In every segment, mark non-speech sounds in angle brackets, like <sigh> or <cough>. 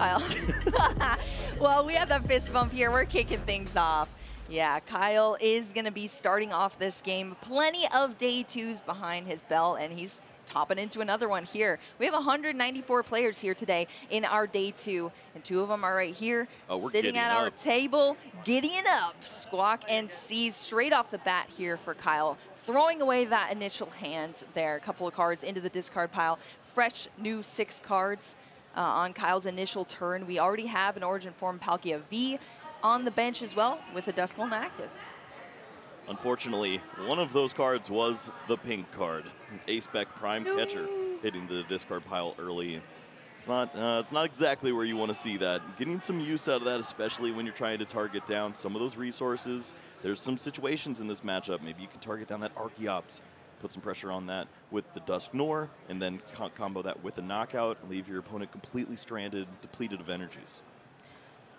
Kyle. <laughs> well, we have that fist bump here. We're kicking things off. Yeah, Kyle is going to be starting off this game. Plenty of day twos behind his belt, and he's hopping into another one here. We have 194 players here today in our day two, and two of them are right here, oh, sitting at up. our table, giddying up. Squawk and Seize straight off the bat here for Kyle, throwing away that initial hand there. A couple of cards into the discard pile. Fresh new six cards. Uh, on Kyle's initial turn. We already have an Origin Form Palkia V on the bench as well with a Duskull active. Unfortunately, one of those cards was the pink card, Ace Spec Prime no. Catcher, hitting the discard pile early. It's not, uh, it's not exactly where you want to see that. Getting some use out of that, especially when you're trying to target down some of those resources. There's some situations in this matchup. Maybe you can target down that Archeops, put some pressure on that with the Dusknoir, and then co combo that with a knockout, and leave your opponent completely stranded, depleted of energies.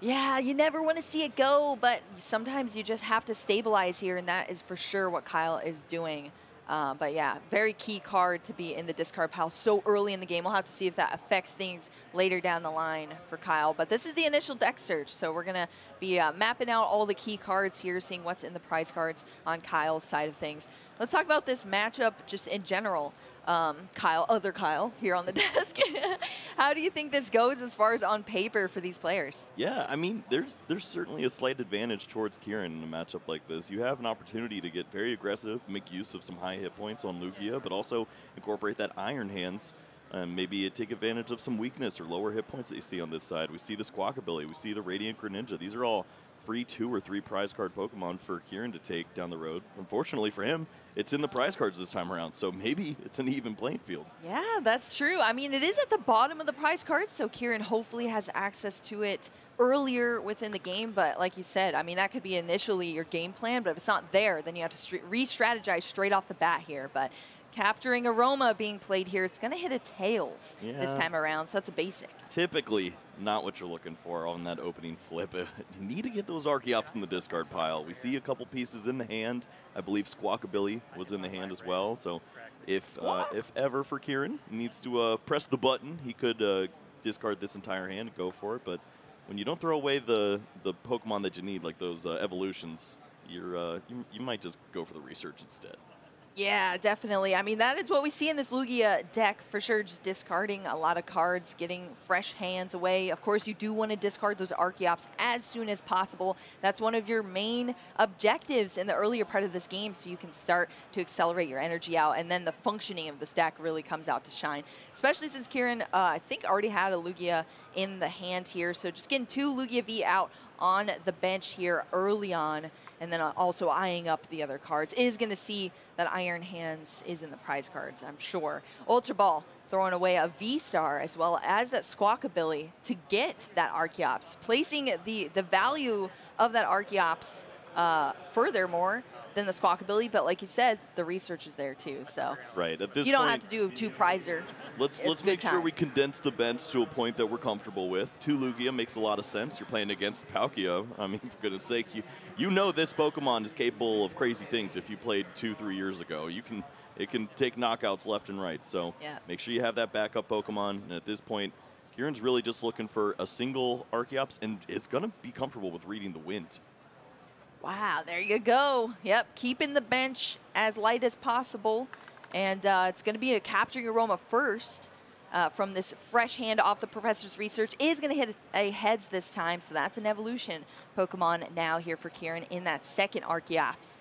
Yeah, you never want to see it go, but sometimes you just have to stabilize here, and that is for sure what Kyle is doing. Uh, but yeah, very key card to be in the discard pile so early in the game. We'll have to see if that affects things later down the line for Kyle. But this is the initial deck search, so we're going to be uh, mapping out all the key cards here, seeing what's in the prize cards on Kyle's side of things. Let's talk about this matchup just in general um, Kyle, other Kyle, here on the <laughs> desk. <laughs> How do you think this goes as far as on paper for these players? Yeah, I mean, there's there's certainly a slight advantage towards Ciaran in a matchup like this. You have an opportunity to get very aggressive, make use of some high hit points on Lugia, but also incorporate that Iron Hands. and maybe take advantage of some weakness or lower hit points that you see on this side. We see the Squawk ability, we see the Radiant Greninja. These are all free two or three prize card Pokemon for Ciaran to take down the road. Unfortunately for him, it's in the prize cards this time around, so maybe it's an even playing field. Yeah, that's true. I mean, it is at the bottom of the prize cards, so Ciaran hopefully has access to it earlier within the game, but like you said, I mean, that could be initially your game plan, but if it's not there, then you have to re-strategize straight off the bat here. But capturing Aroma being played here. It's going to hit a Tails yeah. this time around, so that's a basic. Typically not what you're looking for on that opening flip. <laughs> you need to get those Archeops in the discard pile. We see a couple pieces in the hand. I believe Squawkabilly was in the hand as well. So if uh, if ever for Ciaran needs to uh, press the button, he could uh, discard this entire hand and go for it. But when you don't throw away the, the Pokemon that you need, like those uh, evolutions, you're, uh, you, you might just go for the research instead. Yeah, definitely. I mean, that is what we see in this Lugia deck for sure, just discarding a lot of cards, getting fresh hands away. Of course, you do want to discard those Archeops as soon as possible. That's one of your main objectives in the earlier part of this game, so you can start to accelerate your energy out, and then the functioning of this deck really comes out to shine, especially since Ciaran, uh, I think, already had a Lugia in the hand here, so just getting two Lugia V out on the bench here early on, and then also eyeing up the other cards, is going to see that Iron Hands is in the prize cards, I'm sure. Ultra Ball throwing away a V-Star as well as that Squawkabilly to get that Archeops, placing the, the value of that Archeops uh, furthermore than the Squawkabilly, but like you said, the research is there too. So right at this you don't point, have to do two prizer. Let's it's let's make time. sure we condense the bench to a point that we're comfortable with. Two Lugia makes a lot of sense. You're playing against Palkia. I mean, <laughs> for goodness sake, you you know this Pokemon is capable of crazy things. If you played two three years ago, you can it can take knockouts left and right. So yeah. make sure you have that backup Pokemon. And at this point. Ciaran's really just looking for a single Archeops, and it's going to be comfortable with reading the wind. Wow, there you go. Yep, keeping the bench as light as possible. And uh, it's going to be a capturing aroma first uh, from this fresh hand off the professor's research. Is going to hit a heads this time, so that's an evolution Pokemon now here for Ciaran in that second Archeops.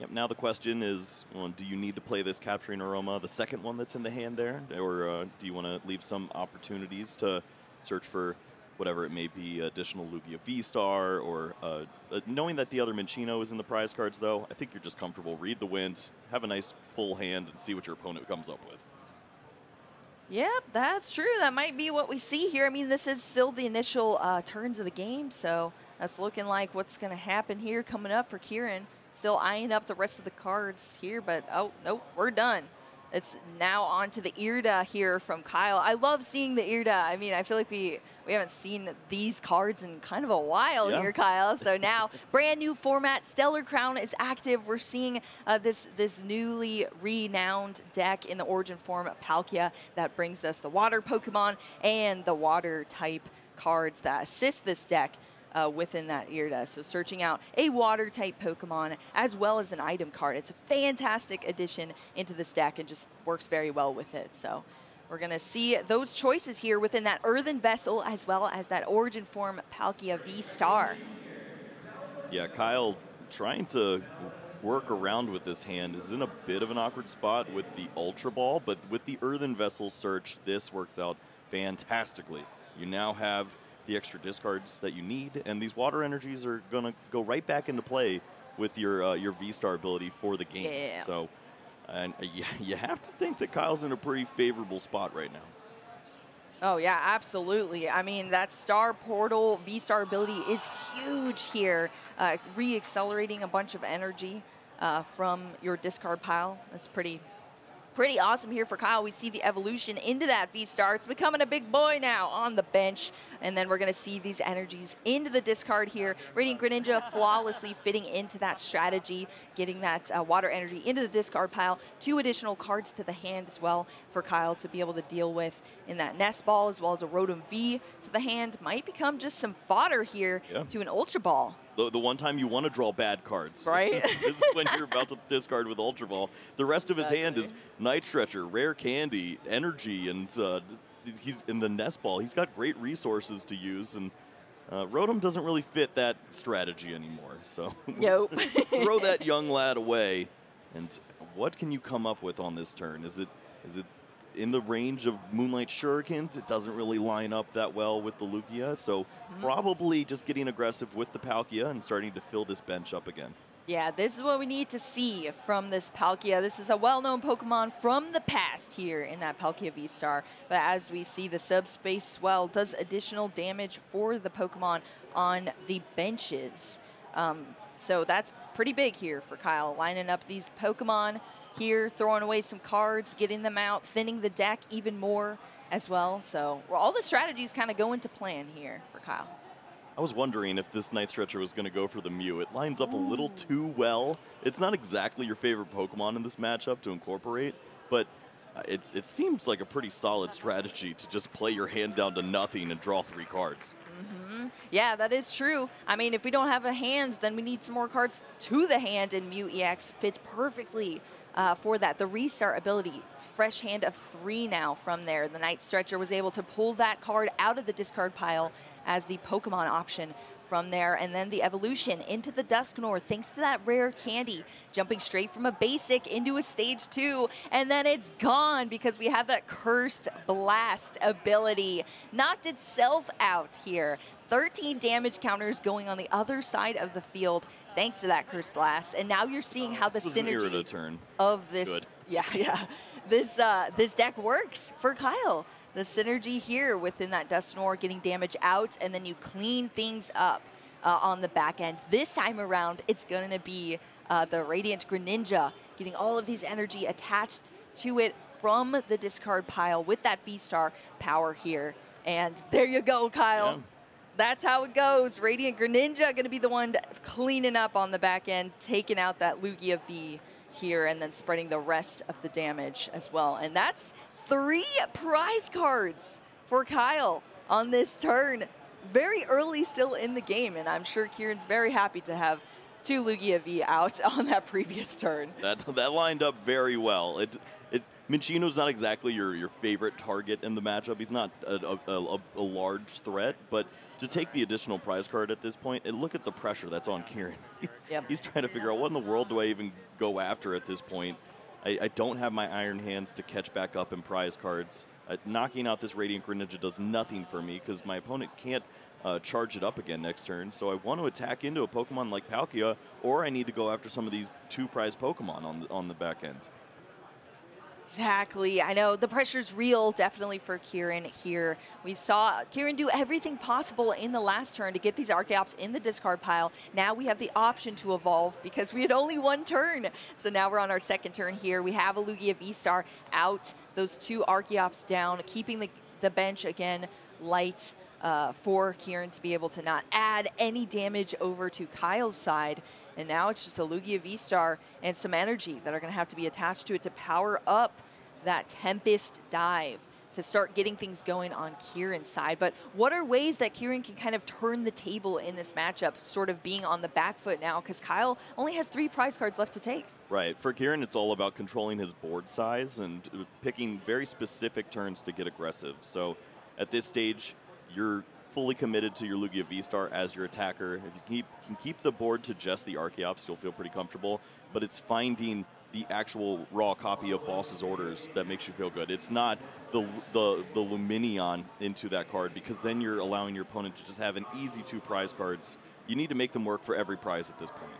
Yep, now the question is, well, do you need to play this capturing aroma, the second one that's in the hand there? Or uh, do you want to leave some opportunities to search for whatever it may be, additional Lugia V-Star, or uh, uh, knowing that the other Minccino is in the prize cards, though, I think you're just comfortable. Read the wind, have a nice full hand, and see what your opponent comes up with. Yep, that's true. That might be what we see here. I mean, this is still the initial uh, turns of the game, so that's looking like what's going to happen here coming up for Ciaran. Still eyeing up the rest of the cards here, but oh, nope, we're done. It's now on to the Irida here from Kyle. I love seeing the Irida. I mean, I feel like we we haven't seen these cards in kind of a while Yeah. here, Kyle. So now, <laughs> brand new format. Stellar Crown is active. We're seeing uh, this this newly renowned deck in the Origin form, Palkia, that brings us the Water Pokemon and the Water type cards that assist this deck. Uh, within that Irida. So searching out a water type Pokemon as well as an item card. It's a fantastic addition into this deck and just works very well with it. So we're going to see those choices here within that Earthen Vessel as well as that Origin form Palkia V-Star. Yeah, Kyle trying to work around with this hand is in a bit of an awkward spot with the Ultra Ball, but with the Earthen Vessel search, this works out fantastically. You now have the extra discards that you need, and these water energies are going to go right back into play with your uh, your V-Star ability for the game. Yeah. So, and uh, <laughs> you, have to think that Kyle's in a pretty favorable spot right now. Oh, yeah, absolutely. I mean, that Star Portal V-Star ability is huge here, uh, re-accelerating a bunch of energy uh, from your discard pile. That's pretty pretty awesome here for Kyle. We see the evolution into that V-Star. It's becoming a big boy now on the bench. And then we're going to see these energies into the discard here. Radiant Greninja flawlessly fitting into that strategy, getting that uh, water energy into the discard pile. Two additional cards to the hand as well for Kyle to be able to deal with in that Nest Ball, as well as a Rotom V to the hand. Might become just some fodder here Yeah. to an Ultra Ball. The, the one time you want to draw bad cards. Right. <laughs> this is when you're about to discard with Ultra Ball. The rest of his hand is Night Stretcher, Rare Candy, Energy, and uh, he's in the Nest Ball. He's got great resources to use, and uh, Rotom doesn't really fit that strategy anymore. So <laughs> Nope. throw that <laughs> young lad away. And what can you come up with on this turn? Is it is it in the range of Moonlight Shurikens? It doesn't really line up that well with the Lugia, so probably just getting aggressive with the Palkia and starting to fill this bench up again. Yeah, this is what we need to see from this Palkia. This is a well-known Pokemon from the past here in that Palkia V-Star. But as we see, the subspace swell does additional damage for the Pokemon on the benches. Um, so that's pretty big here for Kyle, lining up these Pokemon here, throwing away some cards, getting them out, thinning the deck even more as well. So well, all the strategies kind of go into plan here for Kyle. I was wondering if this Night Stretcher was going to go for the Mew. It lines up a little too well. It's not exactly your favorite Pokemon in this matchup to incorporate, but uh, it's, it seems like a pretty solid strategy to just play your hand down to nothing and draw three cards. Yeah, that is true. I mean, if we don't have a hand, then we need some more cards to the hand, and Mew EX fits perfectly uh, for that. The restart ability, fresh hand of three now from there. The Night Stretcher was able to pull that card out of the discard pile as the Pokemon option from there. And then the evolution into the Dusknoir, thanks to that rare candy, jumping straight from a basic into a stage two. And then it's gone because we have that cursed blast ability. Knocked itself out here. 13 damage counters going on the other side of the field thanks to that cursed blast. And now you're seeing how the This an synergy of this Good. <laughs> yeah yeah this uh this deck works for Kyle the synergy here within that Dusknoir getting damage out and then you clean things up uh, on the back end this time around it's going to be uh, the Radiant Greninja getting all of these energy attached to it from the discard pile with that V-Star power here and there you go Kyle Yeah. That's how it goes. Radiant Greninja going to be the one cleaning up on the back end, taking out that Lugia V here, and then spreading the rest of the damage as well. And that's three prize cards for Kyle on this turn. Very early still in the game, and I'm sure Ciaran's very happy to have two Lugia V out <laughs> on that previous turn. That that lined up very well. It it Minccino's not exactly your, your favorite target in the matchup. He's not a, a, a, a large threat, but to take the additional prize card at this point, and look at the pressure that's on Ciaran. <laughs> Yep. He's trying to figure out what in the world do I even go after at this point. I, I don't have my Iron Hands to catch back up in prize cards. Uh, knocking out this Radiant Greninja does nothing for me because my opponent can't uh, charge it up again next turn. So I want to attack into a Pokemon like Palkia, or I need to go after some of these two prize Pokemon on the, on the back end. Exactly. I know the pressure's real, definitely for Ciaran here. We saw Ciaran do everything possible in the last turn to get these Archeops in the discard pile. Now we have the option to evolve because we had only one turn. So now we're on our second turn here. We have a Lugia V-Star out, those two Archeops down, keeping the, the bench again light uh, for Ciaran to be able to not add any damage over to Kyle's side. And now it's just a Lugia V-Star and some energy that are going to have to be attached to it to power up that Tempest dive to start getting things going on Ciaran's side. But what are ways that Ciaran can kind of turn the table in this matchup, sort of being on the back foot now? Because Kyle only has three prize cards left to take. Right. For Ciaran, it's all about controlling his board size and uh, picking very specific turns to get aggressive. So at this stage, you're fully committed to your Lugia V-Star as your attacker. If you keep, can keep the board to just the Archeops, you'll feel pretty comfortable. But it's finding the actual raw copy of Boss's orders that makes you feel good. It's not the, the, the Lumineon into that card because then you're allowing your opponent to just have an easy two prize cards. You need to make them work for every prize at this point.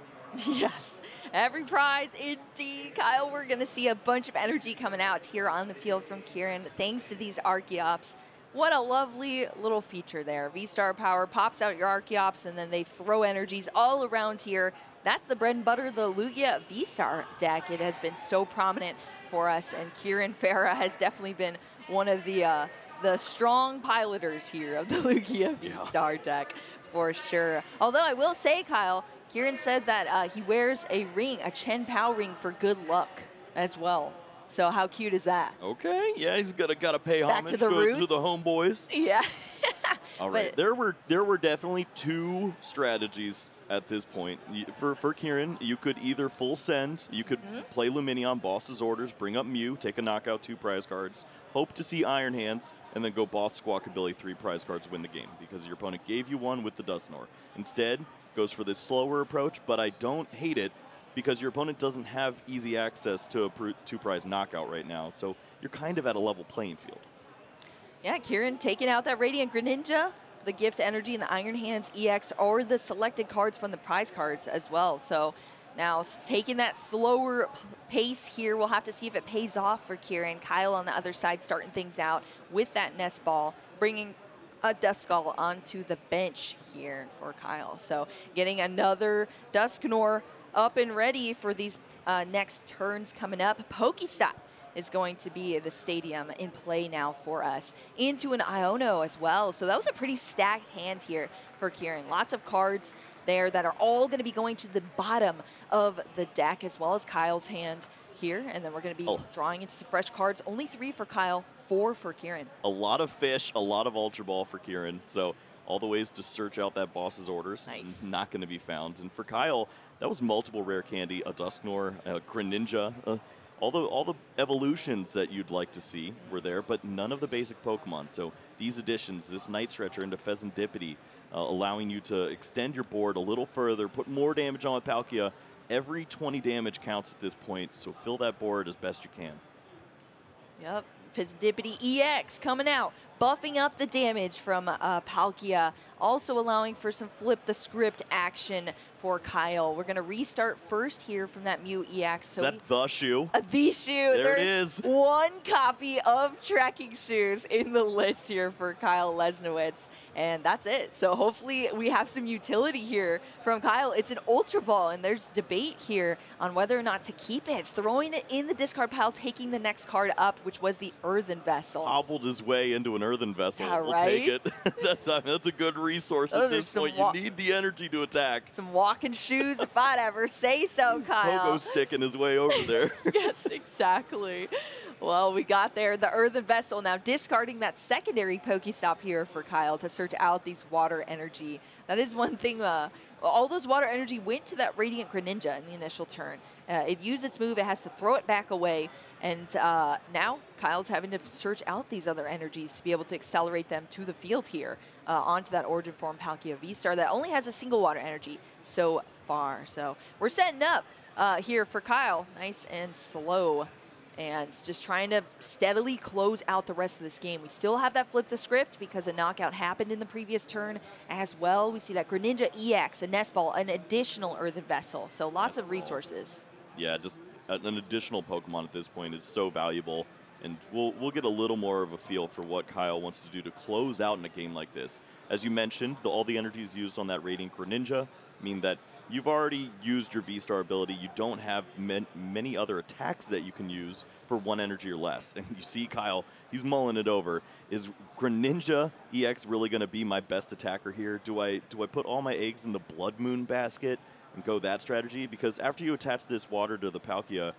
<laughs> Yes, every prize indeed. Kyle, we're going to see a bunch of energy coming out here on the field from Ciaran thanks to these Archeops. What a lovely little feature there. V-Star Power pops out your Archeops and then they throw energies all around here. That's the bread and butter, the Lugia V-Star deck. It has been so prominent for us and Ciaran <laughs> Farah has definitely been one of the uh, the strong piloters here of the <laughs> Lugia V-Star yeah. deck for sure. Although I will say, Kyle, Ciaran said that uh, he wears a ring, a Chien-Pao ring for good luck as well. So how cute is that? Okay, yeah, he's got to got to pay Back homage to the, to, to the homeboys. Yeah. <laughs> All right, but there were there were definitely two strategies at this point. For for Ciaran, you could either full send, you could mm -hmm. play Lumineon, boss's orders, bring up Mew, take a knockout, two prize cards, hope to see Iron Hands, and then go boss Squawkabilly, three prize cards, win the game because your opponent gave you one with the Dusknoir. Instead, goes for this slower approach, but I don't hate it because your opponent doesn't have easy access to a two prize knockout right now. So you're kind of at a level playing field. Yeah, Ciaran taking out that Radiant Greninja, the Gift Energy, and the Iron Hands EX, or the selected cards from the prize cards as well. So now taking that slower pace here, we'll have to see if it pays off for Ciaran. Kyle on the other side starting things out with that Nest Ball, bringing a Duskull onto the bench here for Kyle. So getting another Dusknoir up and ready for these uh, next turns coming up. Pokestop is going to be the stadium in play now for us. Into an Iono as well. So that was a pretty stacked hand here for Ciaran. Lots of cards there that are all going to be going to the bottom of the deck as well as Kyle's hand here. And then we're going to be oh. drawing into some fresh cards. Only three for Kyle, four for Ciaran. A lot of fish, a lot of Ultra Ball for Ciaran. So all the ways to search out that boss's orders. Nice. Not going to be found. And for Kyle, that was multiple rare candy, a Dusknoir, a Greninja, uh, all the all the evolutions that you'd like to see were there, but none of the basic Pokemon. So these additions, this Night Stretcher into Fezandipiti, uh, allowing you to extend your board a little further, put more damage on with Palkia. Every 20 damage counts at this point, so fill that board as best you can. Yep, Fezandipiti EX coming out, buffing up the damage from uh, Palkia, also allowing for some flip the script action for Kyle. We're going to restart first here from that Mew EX. So is that the shoe? Uh, the shoe. There There's it is. one copy of trekking shoes in the list here for Kyle Lesniewicz. And that's it. So hopefully we have some utility here from Kyle. It's an Ultra Ball, and there's debate here on whether or not to keep it. Throwing it in the discard pile, taking the next card up, which was the Earthen Vessel. Hobbled his way into an Earthen Vessel. Yeah, we'll right? take it. <laughs> that's, I mean, that's a good resource Those at this point. You need the energy to attack. Some walking shoes, if I'd ever say so, <laughs> Kyle. <laughs> Pogo sticking his way over there. yes, exactly. Well, we got there, the Earthen Vessel. Now discarding that secondary Pokestop here for Kyle to search out these water energy. That is one thing, uh, all those water energy went to that Radiant Greninja in the initial turn. Uh, it used its move, it has to throw it back away, and uh, now Kyle's having to search out these other energies to be able to accelerate them to the field here uh, onto that Origin Form Palkia V-Star that only has a single water energy so far. So we're setting up uh, here for Kyle, nice and slow and just trying to steadily close out the rest of this game. We still have that flip the script because a knockout happened in the previous turn as well. We see that Greninja EX, a Nest Ball, an additional Earthen Vessel. So lots of resources. Yeah, just an additional Pokemon at this point is so valuable. And we'll, we'll get a little more of a feel for what Kyle wants to do to close out in a game like this. As you mentioned, the, all the energies used on that Radiant Greninja mean that you've already used your V-Star ability. You don't have man, many other attacks that you can use for one energy or less. <laughs> And you see Kyle, he's mulling it over. Is Greninja EX really going to be my best attacker here? Do I do I put all my eggs in the Blood Moon basket and go that strategy? Because after you attach this water to the Palkia,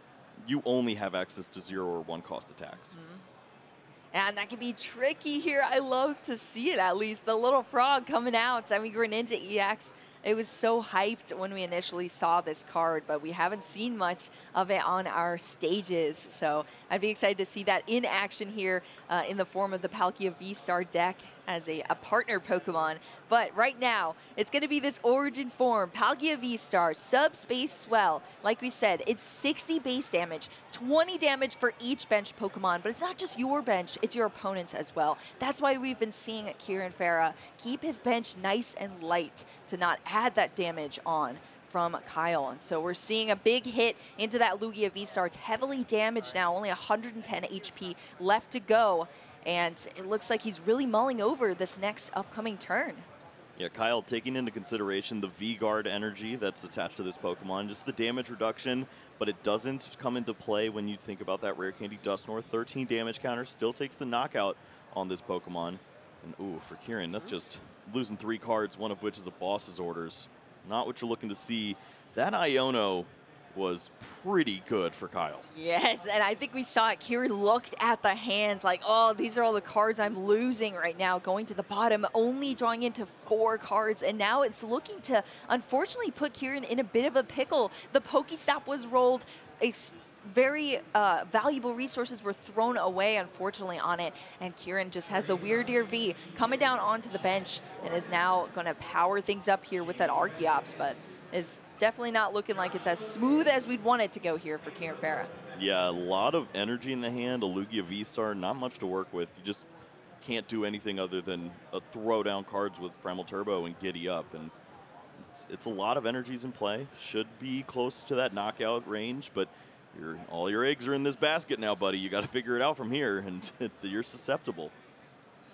you only have access to zero or one cost attacks. Mm -hmm. And that can be tricky here. I love to see it at least. The little frog coming out. I mean, Greninja EX it was so hyped when we initially saw this card, but we haven't seen much of it on our stages. So I'd be excited to see that in action here uh, in the form of the Palkia V-Star deck as a, a, partner Pokemon. But right now, it's going to be this origin form, Palkia V-Star, Subspace Swell. Like we said, it's 60 base damage, 20 damage for each bench Pokemon, but it's not just your bench, it's your opponent's as well. That's why we've been seeing Ciaran Farah keep his bench nice and light to not add that damage on from Kyle. And so we're seeing a big hit into that Lugia V-Star. It's heavily damaged now, only 110 HP left to go. And it looks like he's really mulling over this next upcoming turn. Yeah, Kyle taking into consideration the V-Guard energy that's attached to this Pokemon, just the damage reduction, but it doesn't come into play when you think about that Rare Candy Dusknoir. 13 damage counter, still takes the knockout on this Pokemon. And ooh, for Ciaran, that's mm-hmm. just losing three cards, one of which is a boss's orders. Not what you're looking to see. That Iono was pretty good for Kyle. Yes, and I think we saw it. Ciaran looked at the hands like, oh, these are all the cards I'm losing right now, going to the bottom, only drawing into four cards, and now it's looking to, unfortunately, put Ciaran in a bit of a pickle. The Pokestop was rolled, very uh, valuable resources were thrown away, unfortunately, on it. And Ciaran just has the Wyrdeer V coming down onto the bench and is now going to power things up here with that Archeops, but is definitely not looking like it's as smooth as we'd want it to go here for Ciaran Farah. Yeah, a lot of energy in the hand, a Lugia V-Star, not much to work with. You just can't do anything other than uh, throw down cards with Primal Turbo and giddy up. And it's, it's a lot of energies in play. Should be close to that knockout range, but all your eggs are in this basket now, buddy. You got to figure it out from here, and <laughs> you're susceptible.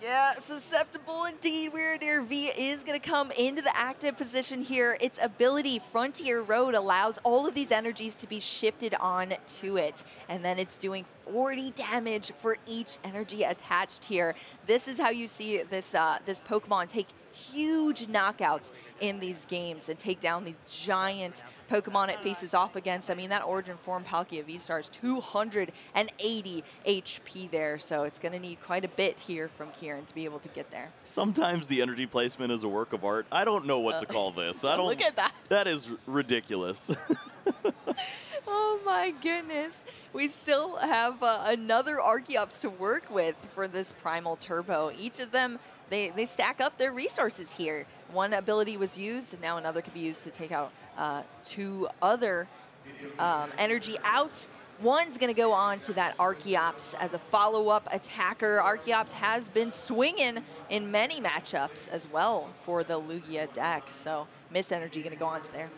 Yeah, susceptible indeed. Wyrdeer V is going to come into the active position here. Its ability, Frontier Road, allows all of these energies to be shifted on to it. And then it's doing 40 damage for each energy attached here. This is how you see this, uh, this Pokemon take huge knockouts in these games and take down these giant Pokemon it faces off against. I mean, that Origin Form Palkia V-Star is 280 HP there, so it's going to need quite a bit here from Ciaran to be able to get there. Sometimes the energy placement is a work of art. I don't know what uh, to call this. I <laughs> don't. Look at that. That is ridiculous. <laughs> oh my goodness. We still have uh, another Archeops to work with for this Primal Turbo. Each of them they, they stack up their resources here. One ability was used, and now another could be used to take out uh, two other um, energy out. One's going to go on to that Archeops as a follow-up attacker. Archeops has been swinging in many matchups as well for the Lugia deck, so Mist Energy going to go on to there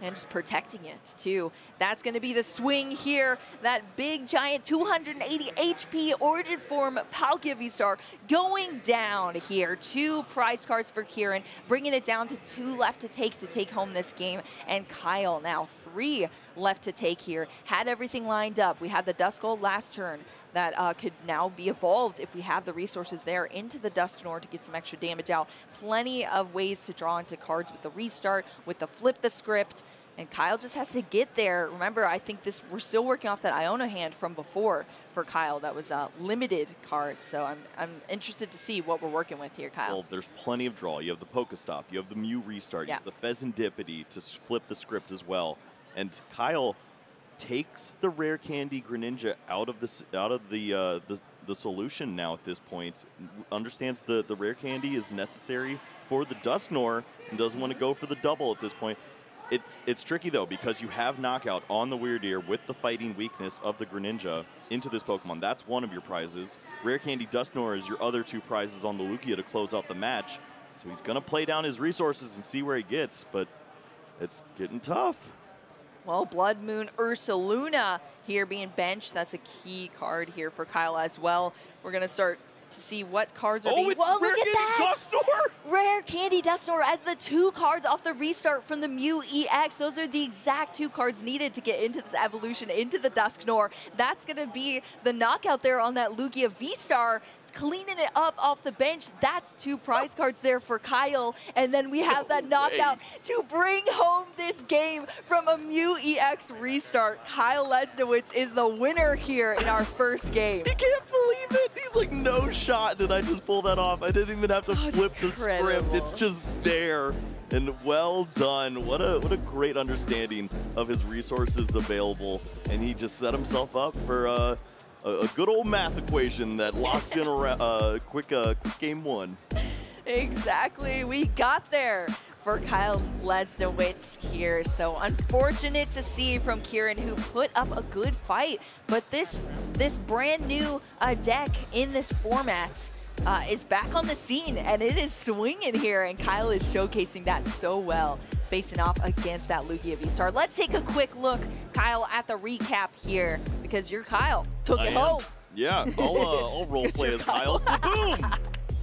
and just protecting it too. That's going to be the swing here. That big giant 280 HP Origin Form Palkia V-Star going down here. Two prize cards for Ciaran, bringing it down to two left to take to take home this game. And Kyle now three left to take here. Had everything lined up. We had the Duskull last turn that uh, could now be evolved if we have the resources there into the Dusknoir to get some extra damage out. Plenty of ways to draw into cards with the restart, with the flip the script, and Kyle just has to get there. Remember, I think this we're still working off that Iono hand from before for Kyle. That was a limited card, so I'm, I'm interested to see what we're working with here, Kyle. Well, there's plenty of draw. You have the Pokestop, you have the Mew restart, yeah. you have the Fezandipiti to flip the script as well. And Kyle takes the rare candy Greninja out of the out of the uh, the, the solution now at this point. Understands the the rare candy is necessary for the Dusknoir and doesn't want to go for the double at this point. It's it's tricky though because you have knockout on the Wyrdeer with the fighting weakness of the Greninja into this Pokemon. That's one of your prizes. Rare Candy Dusknoir is your other two prizes on the Lugia to close out the match. So he's gonna play down his resources and see where he gets, but it's getting tough. Well, Blood Moon Ursaluna here being benched. That's a key card here for Kyle as well. We're going to start to see what cards are oh, being. it's Whoa, Rare look at Candy that! Dusknoir! Rare Candy Dusknoir as the two cards off the restart from the Mew EX. Those are the exact two cards needed to get into this evolution, into the Dusknoir. That's going to be the knockout there on that Lugia V-Star cleaning it up off the bench. That's two prize cards there for Kyle. And then we have that No knockout to bring home this game from a Mew EX restart. Kyle Lesniewicz is the winner here in our first game. He can't believe it. He's like, no shot did I just pull that off. I didn't even have to Oh, flip the script. It's just there. And well done. What a what a great understanding of his resources available. And he just set himself up for uh, a, a good old math equation that locks in a uh, quick uh, quick game one. Exactly. We got there for Kyle Lesniewicz here. So unfortunate to see from Ciaran who put up a good fight. But this this brand new uh, deck in this format uh, is back on the scene and it is swinging here and Kyle is showcasing that so well facing off against that Lugia V-Star. Let's take a quick look, Kyle, at the recap here because your Kyle took I it am. home. Yeah, I'll, uh, I'll <laughs> role play as Kyle. <laughs> Boom!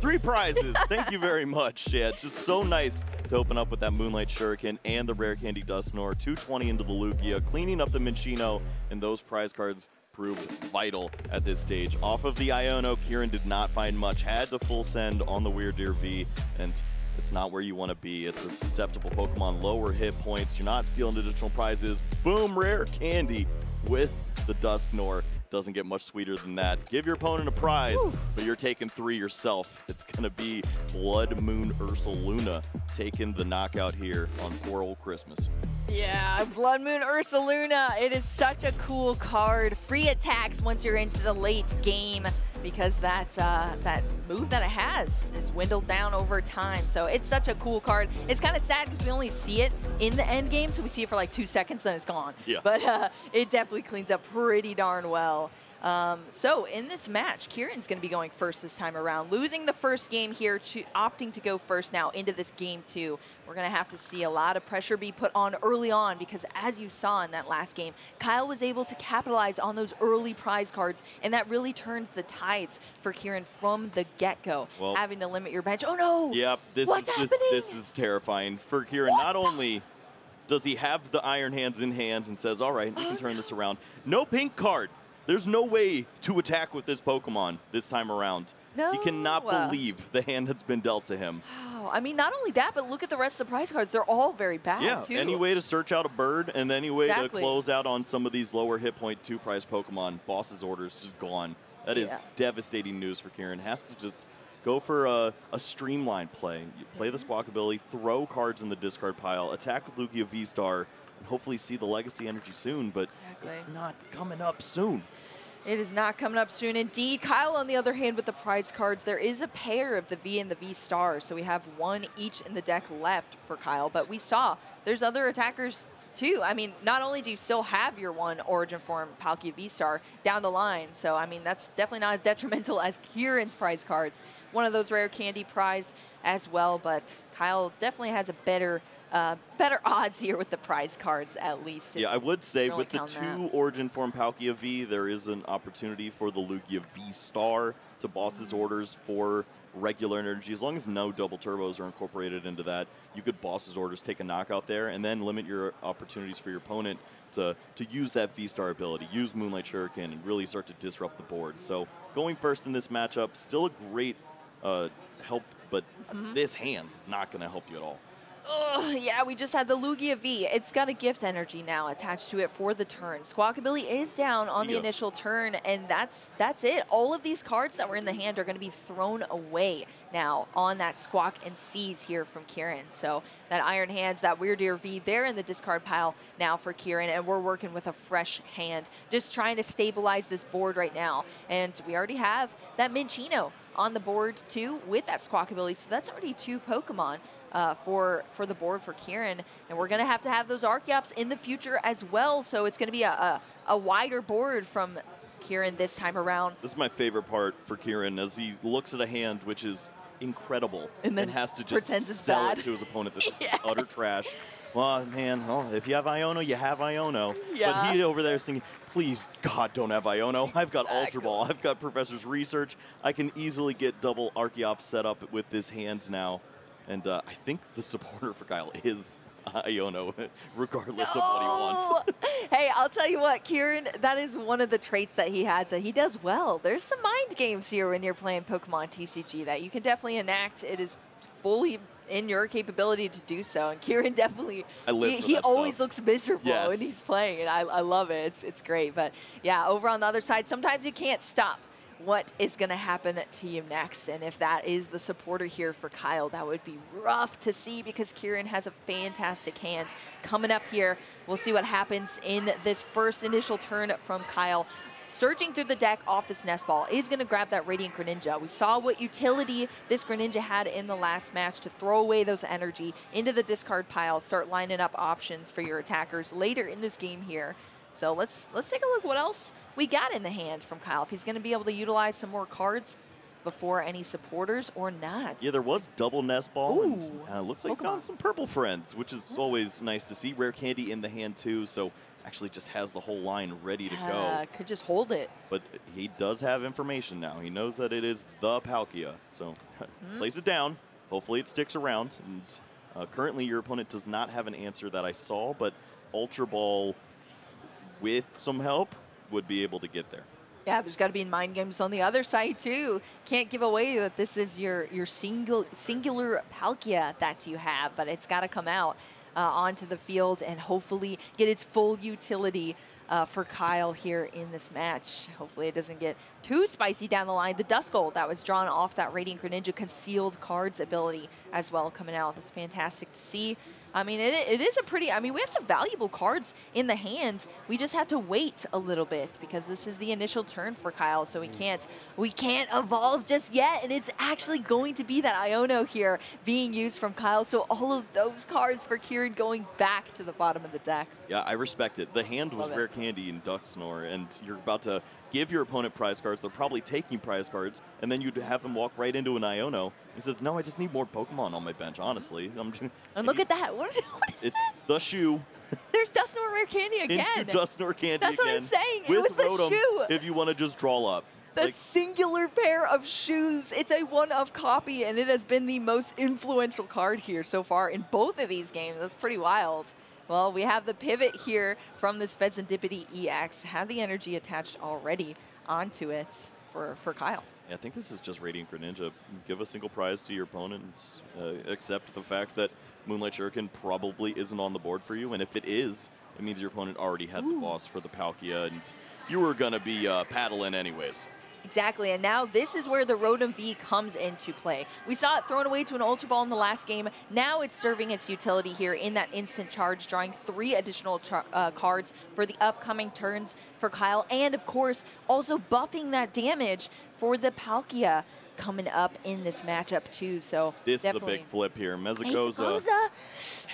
Three prizes. Thank you very much. Yeah, just so nice to open up with that Moonlight Shuriken and the Rare Candy Dusknoir. 220 into the Lugia, cleaning up the Minccino, and those prize cards proved vital at this stage. Off of the Iono, Ciaran did not find much. Had to full send on the Wyrdeer V, and it's not where you want to be. It's a susceptible Pokemon, lower hit points. You're not stealing additional prizes. Boom, Rare Candy with the Dusknoir. Doesn't get much sweeter than that. Give your opponent a prize, but you're taking three yourself. It's going to be Blood Moon Ursaluna taking the knockout here on poor old Christmas. Yeah, Blood Moon Ursaluna. It is such a cool card. Free attacks once you're into the late game because that uh, that move that it has is dwindled down over time. So it's such a cool card. It's kind of sad because we only see it in the end game, so we see it for like two seconds, then it's gone. Yeah. But uh, it definitely cleans up pretty darn well. Um, so in this match, Ciaran's going to be going first this time around, losing the first game here, to, opting to go first now into this game two. We're going to have to see a lot of pressure be put on early on because as you saw in that last game, Kyle was able to capitalize on those early prize cards, and that really turned the tides for Ciaran from the get-go, Well- having to limit your bench. Oh no! Yep, this What's is happening? this is terrifying for Ciaran. What Not only does he have the Iron Hands in hand and says, "All right, we Oh, can turn this around." No pink card. There's no way to attack with this Pokemon this time around. No. He cannot believe the hand that's been dealt to him. Wow. I mean, not only that, but look at the rest of the prize cards. They're all very bad, Yeah, too. any way to search out a bird and any way Exactly. to close out on some of these lower hit point two prize Pokemon. Boss's orders just gone. That is Yeah. devastating news for Ciaran. Has to just go for a, a streamlined play. You play the mm-hmm. Squawkabilly, throw cards in the discard pile, attack with Lugia V-Star, and hopefully see the Legacy Energy soon, but Exactly. it's not coming up soon. It is not coming up soon indeed. Kyle, on the other hand, with the prize cards, there is a pair of the V and the V star, so we have one each in the deck left for Kyle. But we saw there's other attackers too. I mean, not only do you still have your one Origin Form Palkia V star down the line, so I mean that's definitely not as detrimental as Ciaran's prize cards. One of those rare candy prize as well, but Kyle definitely has a better. Uh, better <laughs> odds here with the prize cards, at least. Yeah, I would say really with the two that. Origin Form Palkia V, there is an opportunity for the Lugia V Star to boss's Mm-hmm. orders for regular energy. As long as no double turbos are incorporated into that, you could boss's orders take a knockout there and then limit your opportunities for your opponent to, to use that V Star ability, use Moonlight Shuriken, and really start to disrupt the board. So going first in this matchup, still a great uh, help, but Mm-hmm. this hand is not going to help you at all. Ugh, yeah, we just had the Lugia V. It's got a gift energy now attached to it for the turn. Squawkabilly is down on the initial turn, and that's that's it. All of these cards that were in the hand are going to be thrown away now on that Squawk and Seize here from Ciaran. So that Iron Hands, that Wyrdeer V, they're in the discard pile now for Ciaran, and we're working with a fresh hand, just trying to stabilize this board right now. And we already have that Minccino on the board too with that Squawkabilly, so that's already two Pokemon uh, for for the board for Ciaran, and we're gonna have to have those Archeops in the future as well. So it's gonna be a, a, a wider board from Ciaran this time around. This is my favorite part for Ciaran as he looks at a hand which is incredible And then has to just sell bad. it to his opponent that <laughs> this Yes. is utter trash. Well, man, well, if you have Iono, you have Iono. Yeah. But he over there is thinking, please, God, don't have Iono. I've got Ultra Ball. I've got Professor's Research. I can easily get double Archeops set up with this hand now. And uh, I think the supporter for Kyle is Iono, <laughs> regardless of what he wants. <laughs> Hey, I'll tell you what, Ciaran, that is one of the traits that he has that he does well. There's some mind games here when you're playing Pokemon TCG that you can definitely enact. It is fully in your capability to do so. And Ciaran <laughs> definitely, he, he always stuff. looks miserable Yes. when he's playing, and I, I love it. It's, it's great. But yeah, over on the other side, sometimes you can't stop what is going to happen to you next. And if that is the supporter here for Kyle, that would be rough to see because Ciaran has a fantastic hand coming up here. We'll see what happens in this first initial turn from Kyle. Surging through the deck off this nest ball is going to grab that Radiant Greninja. We saw what utility this Greninja had in the last match to throw away those energy into the discard pile, start lining up options for your attackers later in this game here. So let's let's take a look what else we got in the hand from Kyle. If he's going to be able to utilize some more cards before any supporters or not. Yeah, there was double nest ball. and Ooh. uh, looks like found some purple friends, which is always nice to see. Rare candy in the hand too, so actually just has the whole line ready to go. Yeah, could just hold it. But he does have information now. He knows that it is the Palkia. So <laughs> place it down. Hopefully it sticks around. And uh, currently your opponent does not have an answer that I saw, but Ultra Ball with some help would be able to get there. Yeah, there's got to be mind games on the other side too. Can't give away that this is your your single singular Palkia that you have, but it's got to come out uh, onto the field and hopefully get its full utility uh, for Kyle here in this match. Hopefully it doesn't get too spicy down the line. The Dust Duskull that was drawn off that Radiant Greninja concealed cards ability as well coming out. That's fantastic to see. I mean, it, it is a pretty, I mean, we have some valuable cards in the hand. We just have to wait a little bit because this is the initial turn for Kyle, so we mm. can't, we can't evolve just yet. And it's actually going to be that Iono here being used from Kyle. So all of those cards for Ciaran going back to the bottom of the deck. Yeah, I respect it. The hand was Love it. rare candy in Dusknoir, and you're about to give your opponent prize cards. They're probably taking prize cards, and then you'd have them walk right into an Iono. He says, "No, I just need more Pokemon on my bench. Honestly, I'm just, And <laughs> look at that. What, what is it's this? the shoe <laughs> There's Dusknoir Rare Candy again. into Dusknoir candy That's what I'm again. saying. It With was the Rotom, shoe. if you want to just draw up. the Like, singular pair of shoes. It's a one-of copy, and it has been the most influential card here so far in both of these games. That's pretty wild. Well, we have the pivot here from this Fezandipiti EX. Have the energy attached already onto it for, for Kyle. Yeah, I think this is just Radiant Greninja. Give a single prize to your opponents. Uh, accept the fact that Moonlight Shuriken probably isn't on the board for you, and if it is, it means your opponent already had the Ooh. boss for the Palkia, and you were gonna be uh, paddling anyways. Exactly, and now this is where the Rotom V comes into play. We saw it thrown away to an Ultra Ball in the last game. Now it's serving its utility here in that instant charge, drawing three additional char- uh, cards for the upcoming turns for Kyle, and of course, also buffing that damage for the Palkia coming up in this matchup too. So This definitely. is a big flip here. Mesagoza,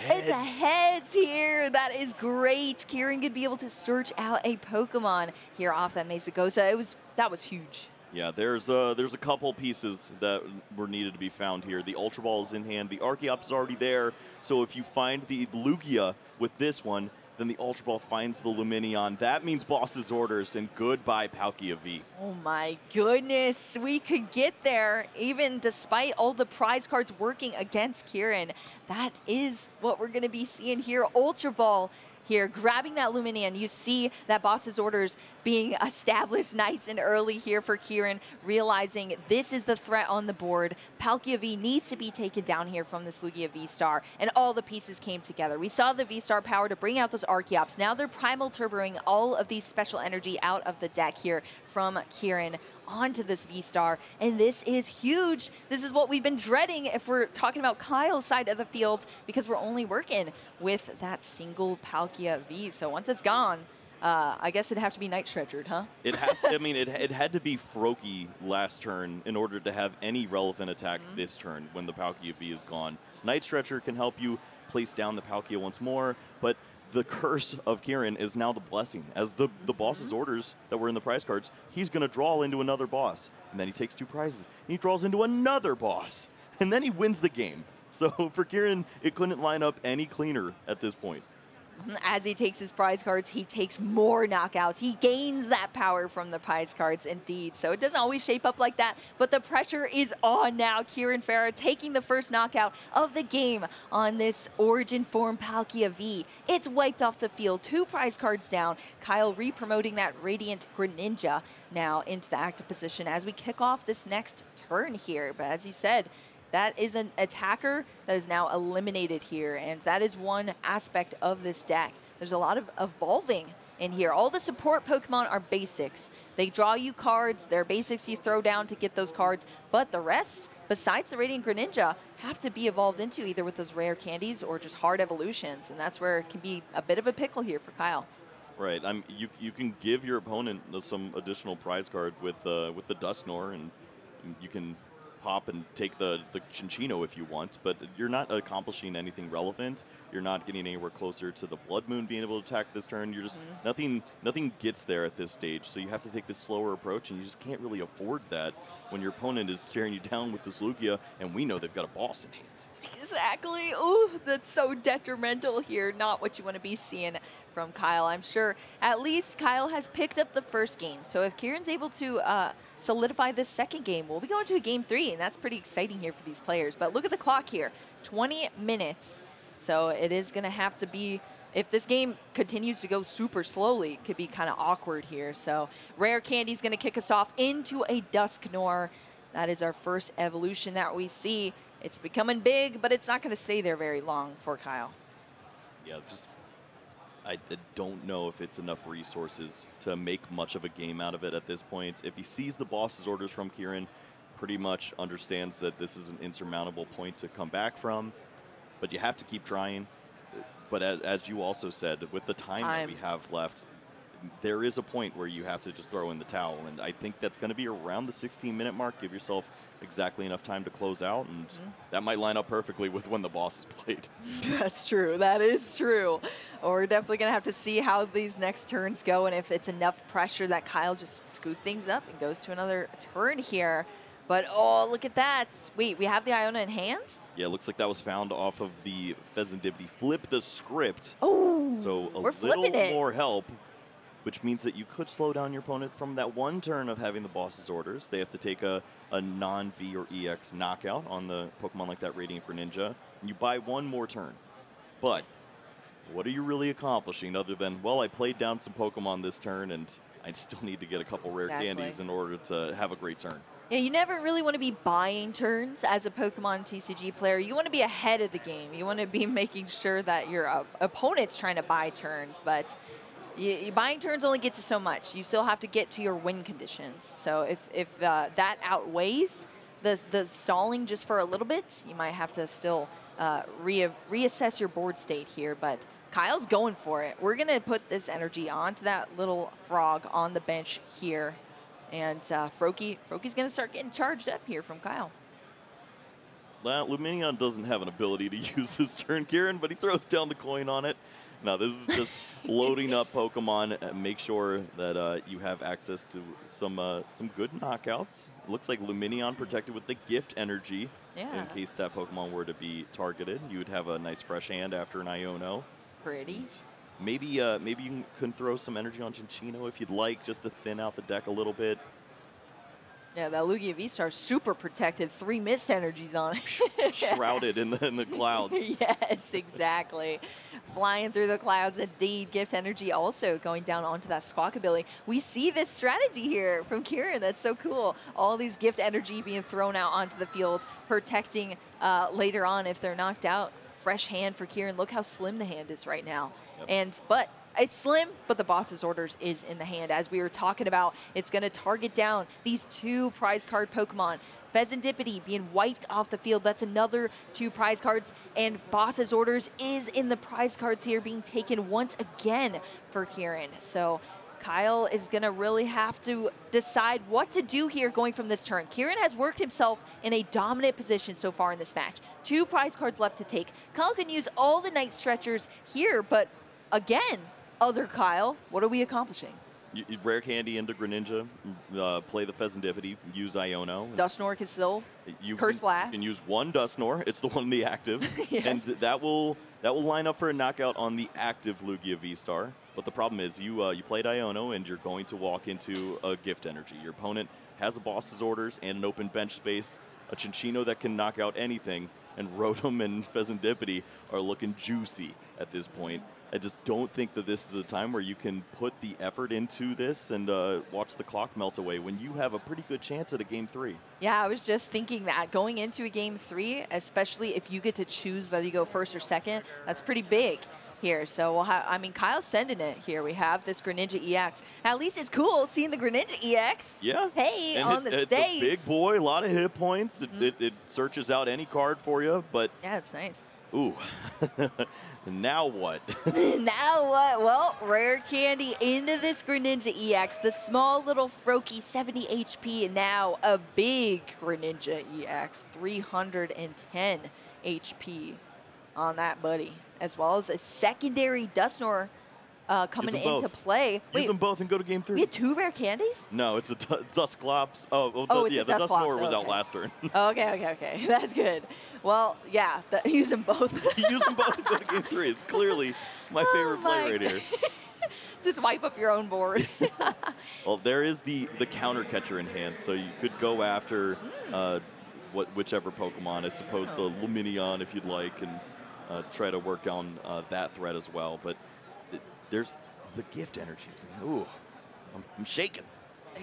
It's a Heads. here. That is great. Ciaran could be able to search out a Pokemon here off that Mesagoza. It was that was huge. yeah, there's uh, there's a couple pieces that were needed to be found here. The Ultra Ball is in hand. The Archeops is already there. So if you find the Lugia with this one, then the Ultra Ball finds the Lumineon. That means boss's orders and goodbye Palkia V. Oh my goodness, we could get there even despite all the prize cards working against Ciaran. That is what we're going to be seeing here. Ultra Ball here, grabbing that Lumineon. You see that boss's orders being <laughs> established nice and early here for Ciaran, realizing this is the threat on the board. Palkia V needs to be taken down here from this Lugia V-Star, and all the pieces came together. We saw the V-Star power to bring out those Archeops. Now they're primal turboing all of these special energy out of the deck here from Kieran onto this V-Star, and this is huge. This is what we've been dreading if we're talking about Kyle's side of the field, because we're only working with that single Palkia V. So once it's gone, uh, I guess it'd have to be Night Stretchered, huh? <laughs> It has. I mean, it, it had to be Froakie last turn in order to have any relevant attack Mm-hmm. this turn when the Palkia V is gone. Night Stretcher can help you place down the Palkia once more, but the curse of Ciaran is now the blessing. As the, the boss's Mm-hmm. orders that were in the prize cards, he's going to draw into another boss. And then he takes two prizes. And he draws into another boss. <laughs> And then he wins the game. So <laughs> for Ciaran, it couldn't line up any cleaner at this point. As he takes his prize cards, he takes more knockouts. He gains that power from the prize cards, indeed. So it doesn't always shape up like that, but the pressure is on now. Ciaran Farah taking the first knockout of the game on this Origin form Palkia V. It's wiped off the field, two prize cards down. Kyle re-promoting that Radiant Greninja now into the active position as we kick off this next turn here. But as you said, that is an attacker that is now eliminated here, and that is one aspect of this deck. There's a lot of evolving in here. All the support Pokemon are basics. They draw you cards, they're basics you throw down to get those cards, but the rest, besides the Radiant Greninja, have to be evolved into either with those rare candies or just hard evolutions, and that's where it can be a bit of a pickle here for Kyle. Right. I'm, you, you can give your opponent some additional prize card with, uh, with the Dusknoir, and you can pop and take the, the Minccino if you want, but you're not accomplishing anything relevant. You're not getting anywhere closer to the Blood Moon being able to attack this turn. You're just Mhm. nothing nothing gets there at this stage. So you have to take this slower approach, and you just can't really afford that when your opponent is staring you down with this Lugia, and we know they've got a boss in hand. Exactly. Ooh, that's so detrimental here. Not what you want to be seeing from Kyle. I'm sure at least Kyle has picked up the first game. So if Ciaran's able to uh, solidify this second game, we'll be going to a game three, and that's pretty exciting here for these players. But look at the clock here 20 minutes. So it is going to have to be. If this game continues to go super slowly, it could be kind of awkward here. So Rare Candy's going to kick us off into a Dusknoir. That is our first evolution that we see. It's becoming big, but it's not going to stay there very long for Kyle. yeah, just I, don't know if it's enough resources to make much of a game out of it at this point. If he sees the boss's orders from Ciaran, pretty much understands that this is an insurmountable point to come back from, but you have to keep trying. But as, as you also said, with the time, that we have left, there is a point where you have to just throw in the towel, and I think that's going to be around the 16-minute mark. Give yourself exactly enough time to close out, and mm-hmm. that might line up perfectly with when the boss is played. <laughs> That's true. That is true. We're definitely going to have to see how these next turns go and if it's enough pressure that Kyle just scoop things up and goes to another turn here. But oh, look at that. Wait, we have the Iono in hand? Yeah, it looks like that was found off of the Fezandipiti. Flip the script, Oh, so a little more help, which means that you could slow down your opponent from that one turn of having the boss's orders. They have to take a, a non-V or EX knockout on the Pokemon like that Radiant Greninja, and you buy one more turn. But what are you really accomplishing other than, well, I played down some Pokemon this turn, and I still need to get a couple rare Exactly. candies in order to have a great turn. Yeah, you never really want to be buying turns as a Pokemon TCG player. You want to be ahead of the game. You want to be <laughs> making sure that your uh, opponent's trying to buy turns, but you, you buying turns only gets you so much. You still have to get to your win conditions. So if, if uh, that outweighs the, the stalling just for a little bit, you might have to still uh, re- reassess your board state here. But Kyle's going for it. We're going to put this energy onto that little frog on the bench here. And uh, Froakie, Froakie's going to start getting charged up here from Kyle. Well, Lumineon doesn't have an ability to <laughs> use this turn, Ciaran, but he throws down the coin on it. <laughs> Now, this is just loading up Pokemon. and Make sure that uh, you have access to some uh, some good knockouts. Looks like Lumineon protected with the gift energy. Yeah. In case that Pokemon were to be targeted, you would have a nice fresh hand after an Iono. Pretty. Maybe uh, maybe you can throw some energy on Minccino if you'd like, just to thin out the deck a little bit. Yeah, that Lugia V-Star super protected. Three mist energies on it. Shrouded in the in the clouds. <laughs> yes, exactly. Flying through the clouds, indeed. Gift energy also going down onto that squawkabilly. We see this strategy here from Ciaran. That's so cool. All these gift energy being thrown out onto the field, protecting uh, later on if they're knocked out. Fresh hand for Ciaran. Look how slim the hand is right now. Yep. And but it's slim, but the boss's orders is in the hand. As we were talking about, it's going to target down these two prize card Pokemon. Fezandipiti being wiped off the field. That's another two prize cards. And boss's orders is in the prize cards here being taken once again for Ciaran. So Kyle is going to really have to decide what to do here going from this turn. Ciaran has worked himself in a dominant position so far in this match. Two prize cards left to take. Kyle can use all the night stretchers here, but again, other Kyle, what are we accomplishing? You, you rare candy into Greninja, uh, play the Fezandipiti, use Iono. Dusknoir can still you Curse can, Blast. You can use one Dusknoir. It's the one in the active, <laughs> Yes. and that will that will line up for a knockout on the active Lugia V Star. But the problem is you uh, you played Iono, and you're going to walk into a Gift Energy. Your opponent has a boss's orders and an open bench space, a Minccino that can knock out anything, and Rotom and Fezandipiti are looking juicy at this point. I just don't think that this is a time where you can put the effort into this and uh, watch the clock melt away when you have a pretty good chance at a game three. Yeah, I was just thinking that going into a game three, especially if you get to choose whether you go first or second, that's pretty big here. So we'll have, I mean, Kyle's sending it here. We have this Greninja EX. At least it's cool seeing the Greninja EX. Yeah. Hey, and on it's, the it's stage. a big boy, a lot of hit points. It, Mhm. it, it searches out any card for you, but Yeah, it's nice. Ooh, <laughs> now what? <laughs> <laughs> now what? Well, rare candy into this Greninja EX. The small little Froakie 70 HP, and now a big Greninja EX, 310 HP on that buddy, as well as a secondary Dusknoir uh, coming into both. play. Use Wait, them both and go to game three. we had two rare candies? No, it's a Dusclops. Oh, oh, Oh, the- yeah, the Dusclops, Dusknoir was okay. out last turn. Oh, okay, okay, okay. That's good. Well, yeah, the, <laughs> <laughs> use them both. Use them both go to game three. It's clearly <laughs> my Oh favorite play right here. Just wipe up your own board. Well, there is the the counter catcher in hand, so you could go after Hmm. uh, what whichever Pokemon. I suppose the Lumineon, if you'd like, and uh, try to work on uh, that threat as well. But it, there's the gift energies, man. Ooh, I'm, I'm shaking.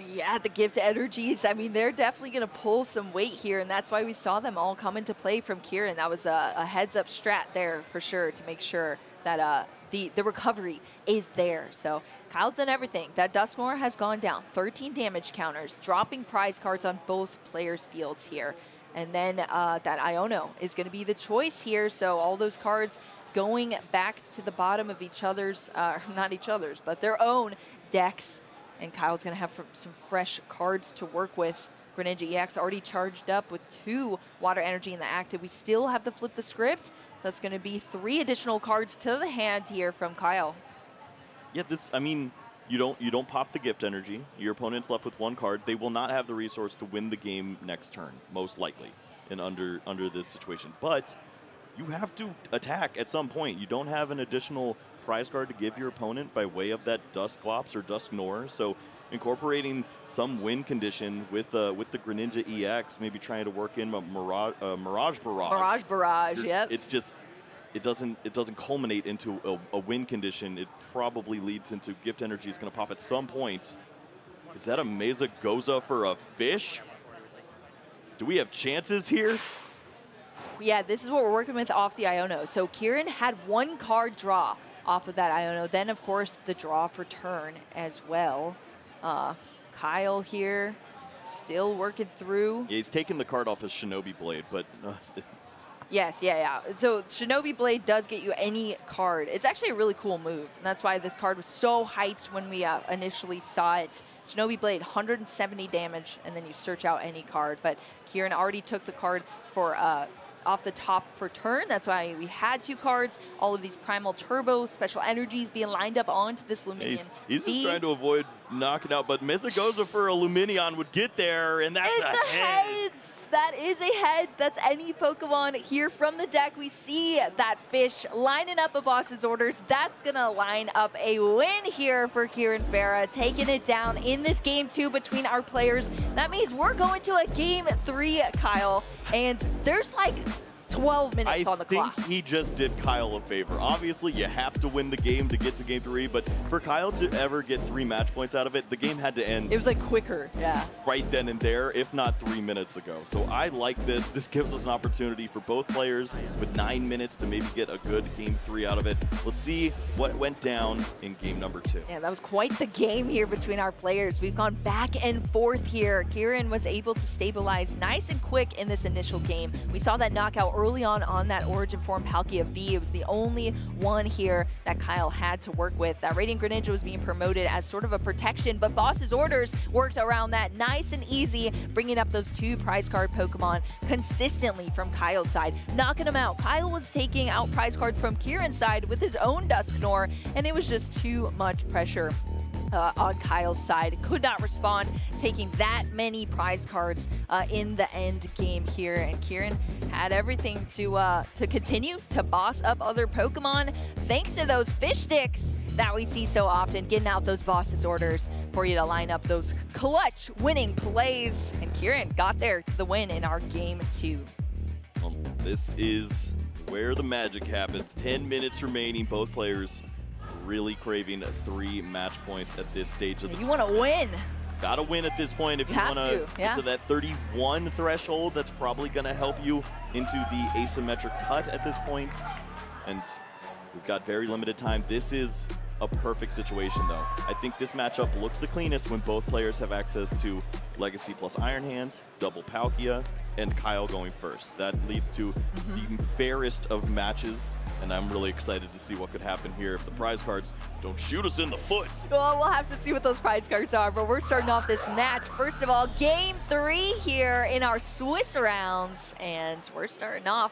Yeah, the gift energies. I mean, they're definitely going to pull some weight here, and that's why we saw them all come into play from Ciaran. That was a, a heads-up strat there for sure to make sure that uh, the the recovery is there. So Kyle's done everything. That Dusknoir has gone down. 13 damage counters, dropping prize cards on both players' fields here. And then uh, that Iono is going to be the choice here. So all those cards going back to the bottom of each other's, uh, <laughs> not each other's, but their own decks. And Kyle's going to have some fresh cards to work with. Greninja EX already charged up with two water energy in the active. We still have to flip the script. So that's going to be three additional cards to the hand here from Kyle. Yeah, this. I mean, you don't you don't pop the gift energy. Your opponent's left with one card. They will not have the resource to win the game next turn, most likely, in under under this situation. But you have to attack at some point. You don't have an additional prize card to give your opponent by way of that Dusclops or Dusknoir. So incorporating some win condition with uh, with the Greninja EX, maybe trying to work in a Mirage, uh, Mirage Barrage. Mirage Barrage, You're- yep. It's just it doesn't it doesn't culminate into a, a win condition. It probably leads into gift energy is going to pop at some point. Is that a Mesa Goza for a fish? Do we have chances here? Yeah, this is what we're working with off the Iono. So Ciaran had one card draw off of that Iono. Then, of course, the draw for turn as well. Uh, Kyle here still working through. Yeah, he's taking the card off his Shinobi Blade, but uh, <laughs> Yes, yeah, yeah. So Shinobi Blade does get you any card. It's actually a really cool move. And that's why this card was so hyped when we uh, initially saw it. Shinobi Blade, 170 damage, and then you search out any card. But Ciaran already took the card for uh, off the top for turn. That's why we had two cards. All of these Primal Turbo special energies being lined up onto this Lumineon. he's, he's just trying to avoid knocking out. But Mesagoza for a Lumineon would get there, and that's It's a, a heads. That is a heads. That's any Pokemon here from the deck. We see that fish lining up a boss's orders. That's going to line up a win here for Ciaran Farah, taking it down in this game two between our players. That means we're going to a game three, Kyle, and there's like 12 minutes I on the think he just did Kyle a favor. Obviously, you have to win the game to get to game three, but for Kyle to ever get three match points out of it, the game had to end It was like quicker. Yeah. right then and there, if not three minutes ago. So I like this. This gives us an opportunity for both players with nine minutes to maybe get a good game three out of it. Let's see what went down in game number two. Yeah, that was quite the game here between our players. We've gone back and forth here. Ciaran was able to stabilize nice and quick in this initial game. We saw that knockout early on on that Origin form Palkia V. It was the only one here that Kyle had to work with. That Radiant Greninja was being promoted as sort of a protection, but Boss's orders worked around that nice and easy, bringing up those two prize card Pokemon consistently from Kyle's side, knocking them out. Kyle was taking out prize cards from Ciaran's side with his own Dusknoir, and it was just too much pressure uh, on Kyle's side. Could not respond, taking that many prize cards uh, in the end game here. And Ciaran had everything to uh, to continue to boss up other Pokemon thanks to those fish sticks that we see so often, getting out those boss's orders for you to line up those clutch winning plays. And Ciaran got there to the win in our game two. Well, this is where the magic happens. 10 minutes remaining, both players really craving three match points at this stage of the You want to win. Got to win at this point if you, you want to yeah. get to that 31 threshold. That's probably going to help you into the asymmetric cut at this point. And we've got very limited time. This is a perfect situation, though. I think this matchup looks the cleanest when both players have access to Legacy plus Iron Hands, double Palkia, and Kyle going first. That leads to mm -hmm. the fairest of matches, and I'm really excited to see what could happen here if the prize cards don't shoot us in the foot. Well, we'll have to see what those prize cards are, but we're starting off this match. First of all, game three here in our Swiss rounds, and we're starting off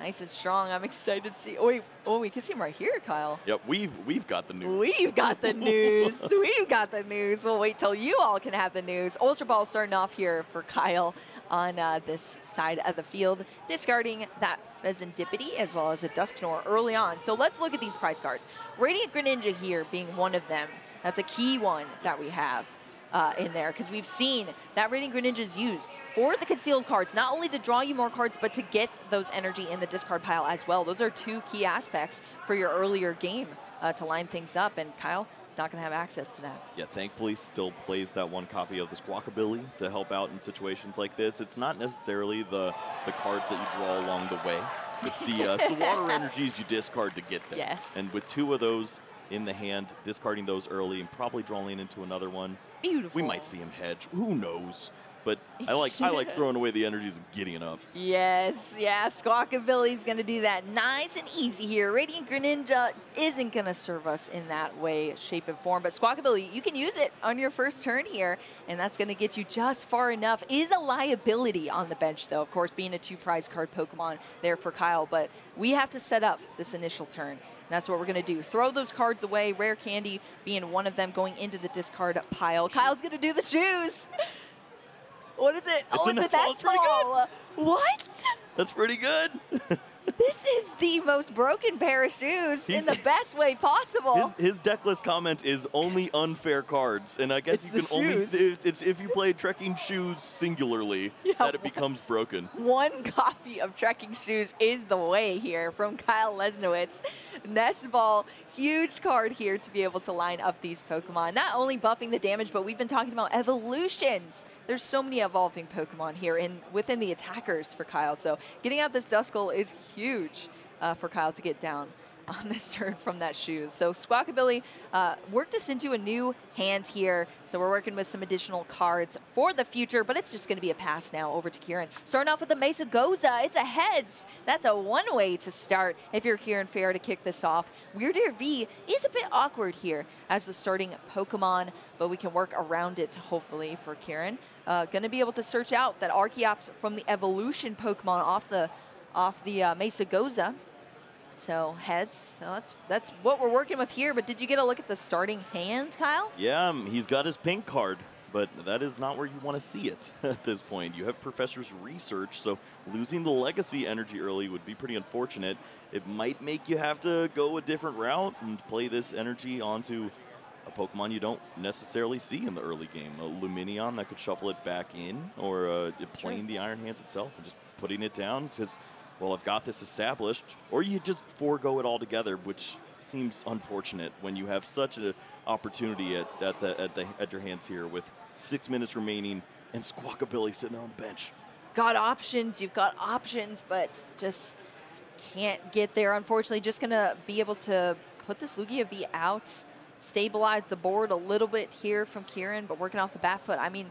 Nice and strong. I'm excited to see. Oh, wait. Oh, we can see him right here, Kyle. Yep, we've we've got the news. We've got the <laughs> news. we've got the news. We'll wait till you all can have the news. Ultra Ball starting off here for Kyle on uh, this side of the field, discarding that Fezandipiti as well as a Dusknoir early on. So let's look at these prize cards. Radiant Greninja here being one of them. That's a key one that we have uh, in there because we've seen that Radiant Greninja is used for the concealed cards, not only to draw you more cards, but to get those energy in the discard pile as well. Those are two key aspects for your earlier game uh, to line things up. And Kyle not going to have access to that. Yeah, thankfully still plays that one copy of the Squawkabilly to help out in situations like this. It's not necessarily the, the cards that you draw along the way. It's the, uh, the water <laughs> energies you discard to get there. Yes. And with two of those in the hand, discarding those early and probably drawing into another one. Beautiful. We might see him hedge. Who knows? But I like I like <laughs> throwing away the energies and getting up. Yes, yeah, Squawkabilly's gonna do that nice and easy here. Radiant Greninja isn't gonna serve us in that way, shape, and form, but Squawkabilly, you can use it on your first turn here, and that's gonna get you just far enough. Is a liability on the bench, though, of course, being a two prize card Pokemon there for Kyle, but we have to set up this initial turn. And that's what we're going to do. Throw those cards away, Rare Candy being one of them going into the discard pile. Kyle's going to do the shoes. <laughs> What is it? It's oh, it's a that small. What? That's pretty good. <laughs> this is the most broken pair of shoes He's, in the best way possible. His, his decklist comment is only unfair cards, and I guess it's you can only it's, it's, if you play trekking shoes singularly <laughs> yeah, that it becomes broken. One copy of trekking shoes is the way here from Kyle Lesniewicz. Nest Ball, huge card here to be able to line up these Pokemon. Not only buffing the damage, but we've been talking about evolutions. There's so many evolving Pokemon here in within the attackers for Kyle. So getting out this Duskull is huge uh, for Kyle to get down on this <laughs> turn from that shoes. So Squawkabilly uh, worked us into a new hand here. So we're working with some additional cards for the future, but it's just going to be a pass now over to Ciaran. Starting off with the Mesagoza. It's a heads. That's a one way to start if you're Ciaran Fair to kick this off. Weird V is a bit awkward here as the starting Pokemon, but we can work around it hopefully for Ciaran. Uh, going to be able to search out that Archeops from the Evolution Pokemon off the off the uh, Mesagoza. So heads. So that's that's what we're working with here. But did you get a look at the starting hand, Kyle? Yeah, um, he's got his pink card, but that is not where you want to see it <laughs> at this point. You have Professor's Research, so losing the Legacy energy early would be pretty unfortunate. It might make you have to go a different route and play this energy onto a Pokemon you don't necessarily see in the early game. A Lumineon that could shuffle it back in, or uh, playing sure. the Iron Hands itself and just putting it down. Because well, I've got this established, or you just forego it altogether, which seems unfortunate when you have such an opportunity at, at, the, at, the, at your hands here with six minutes remaining and Squawkabilly sitting there on the bench. Got options, you've got options, but just can't get there. Unfortunately, just going to be able to put this Lugia V out, stabilize the board a little bit here from Ciaran, but working off the back foot. I mean,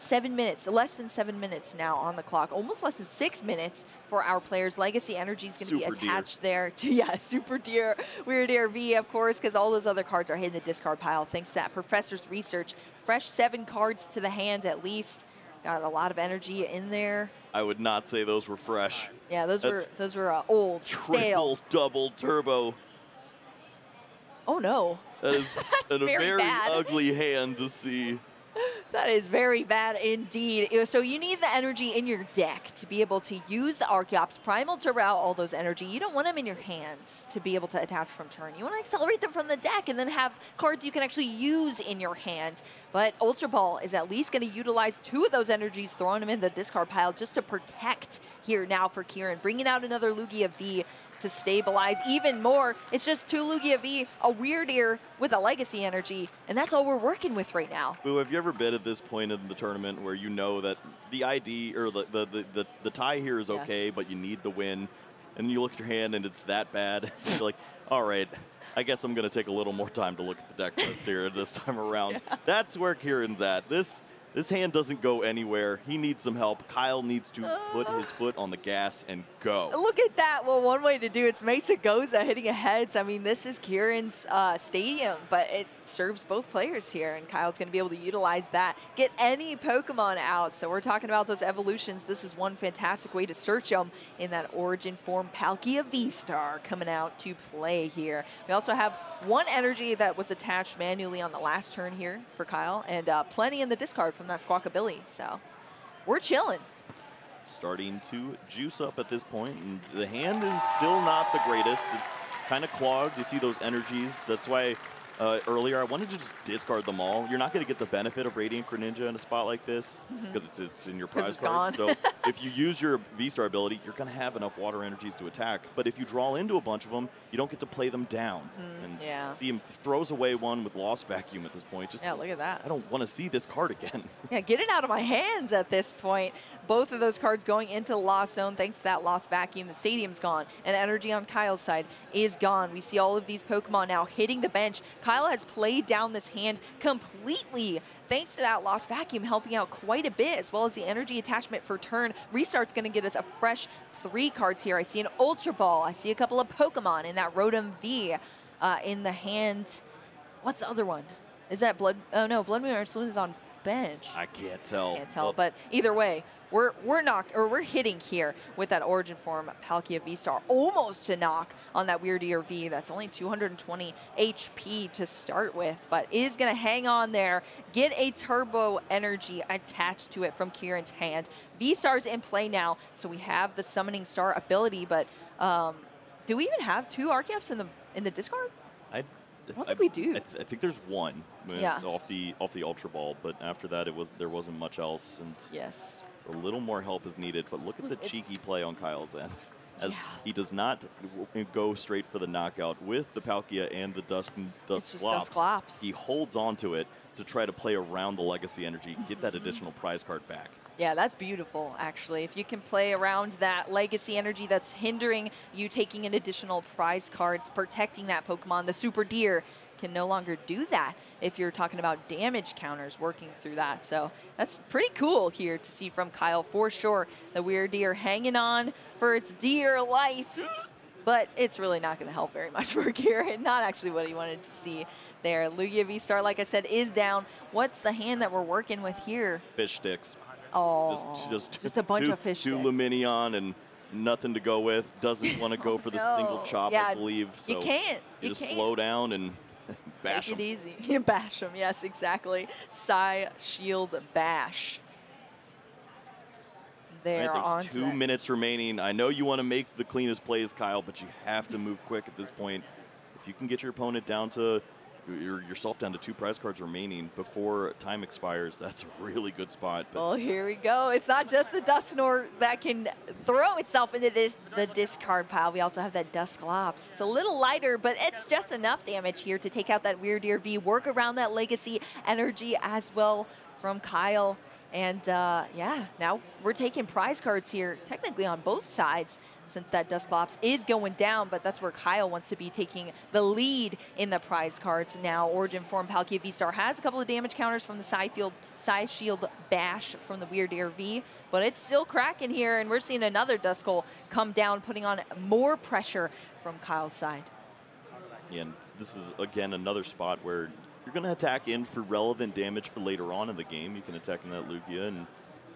seven minutes, less than seven minutes now on the clock, almost less than six minutes for our players. Legacy Energy is going to be attached there to, <laughs> yeah, Super Deer, Wyrdeer V, of course, because all those other cards are hitting the discard pile thanks to that Professor's Research. Fresh seven cards to the hand at least. Got a lot of energy in there. I would not say those were fresh. Yeah, those That's were those were uh, old, stale. Triple, double, turbo. Oh no, That is <laughs> That's a very very bad. ugly hand to see. That is very bad indeed. So you need the energy in your deck to be able to use the Archeops Primal to route all those energy. You don't want them in your hands to be able to attach from turn. You want to accelerate them from the deck and then have cards you can actually use in your hand. But Ultra Ball is at least going to utilize two of those energies, throwing them in the discard pile just to protect here now for Ciaran. Bringing out another Lugia V to stabilize even more. It's just two Lugia V, a Wyrdeer with a Legacy energy, and that's all we're working with right now. Boo, have you ever been at this point in the tournament where you know that the ID or the the, the, the, the tie here is Yeah. okay, but you need the win, and you look at your hand and it's that bad? <laughs> You're like, all right, I guess I'm gonna take a little more time to look at the deck list here this time around. <laughs> That's where Ciaran's at. This this hand doesn't go anywhere. He needs some help. Kyle needs to put Uh. his foot on the gas and go. Look at that. Well, one way to do it's Mesagoza hitting a heads. I mean, this is Ciaran's uh, stadium, but it serves both players here, and Kyle's going to be able to utilize that. Get any Pokemon out. So we're talking about those evolutions. This is one fantastic way to search them in that origin form. Palkia V-Star coming out to play here. We also have one energy that was attached manually on the last turn here for Kyle, and uh, plenty in the discard from that Squawkabilly. So we're chilling. starting to juice up at this point, and the hand is still not the greatest. It's kind of clogged. You see those energies. That's why uh, earlier I wanted to just discard them all. You're not going to get the benefit of Radiant Greninja in a spot like this because it's, it's in your prize card. gone. So <laughs> if you use your V-Star ability, you're going to have enough water energies to attack. But if you draw into a bunch of them, you don't get to play them down. and yeah. see him throws away one with Lost Vacuum at this point. Just Yeah, look at that. I don't want to see this card again. <laughs> Yeah, get it out of my hands at this point. Both of those cards going into lost zone thanks to that lost vacuum. The stadium's gone, and energy on Kyle's side is gone. We see all of these Pokemon now hitting the bench. Kyle has played down this hand completely thanks to that lost vacuum helping out quite a bit, as well as the energy attachment for turn. Restart's going to get us a fresh three cards here. I see an Ultra Ball. I see a couple of Pokemon in that Rotom V uh, in the hand. What's the other one? Is that Blood? Oh no, Blood Moon Ursaluna is on bench. I can't tell. I Can't tell, Well, but either way, we're we're knock or we're hitting here with that origin form Palkia V Star, almost to knock on that weird V. That's only 220 HP to start with, but is gonna hang on there, get a turbo energy attached to it from Ciaran's hand. V Star's in play now, so we have the summoning star ability, but um, do we even have two Archeops in the in the discard? I, don't think we do. I, th- I think there's one uh, Yeah. off the off the Ultra Ball, but after that, it was there wasn't much else, and Yes. A little more help is needed. But look at the cheeky play on Kyle's end, <laughs> as Yeah. he does not go straight for the knockout with the Palkia and the Dust It's just Dusclops. He holds on to it to try to play around the Legacy energy, get that Mm-hmm. additional prize card back. Yeah, that's beautiful, actually. If you can play around that legacy energy that's hindering you taking an additional prize cards, protecting that Pokemon, the Super Deer can no longer do that if you're talking about damage counters working through that. So that's pretty cool here to see from Kyle for sure. The Wyrdeer hanging on for its dear life. But it's really not going to help very much <laughs> for Ciaran. Not actually what he wanted to see there. Lugia V-Star, like I said, is down. What's the hand that we're working with here? Fish sticks. Oh, just, just, a bunch two, of fish Two sticks. Lumineon and nothing to go with. Doesn't <laughs> want to go Oh, for the single chop, Yeah, I believe. So you can't. you You just can't. slow down and <laughs> bash Take it easy. <laughs> bash them. Yes, exactly. Psy Shield Bash. There Right, there's two minutes remaining. I know you want to make the cleanest plays, Kyle, but you have to move quick at this point. If you can get your opponent down to yourself down to two prize cards remaining before time expires, that's a really good spot. Well, here we go. It's not just the Dusknoir that can throw itself into this the discard pile. We also have that Dusclops. It's a little lighter, but it's just enough damage here to take out that Wyrdeer V, work around that Legacy energy as well from Kyle. And uh, yeah, now we're taking prize cards here, technically on both sides, since that Dusclops is going down, but that's where Kyle wants to be taking the lead in the prize cards. Now, Origin Form Palkia V-Star has a couple of damage counters from the side, shield bash from the Wyrdeer V, but it's still cracking here, and we're seeing another Duskull come down, putting on more pressure from Kyle's side. And this is, again, another spot where you're going to attack in for relevant damage for later on in the game. You can attack in that Lugia and,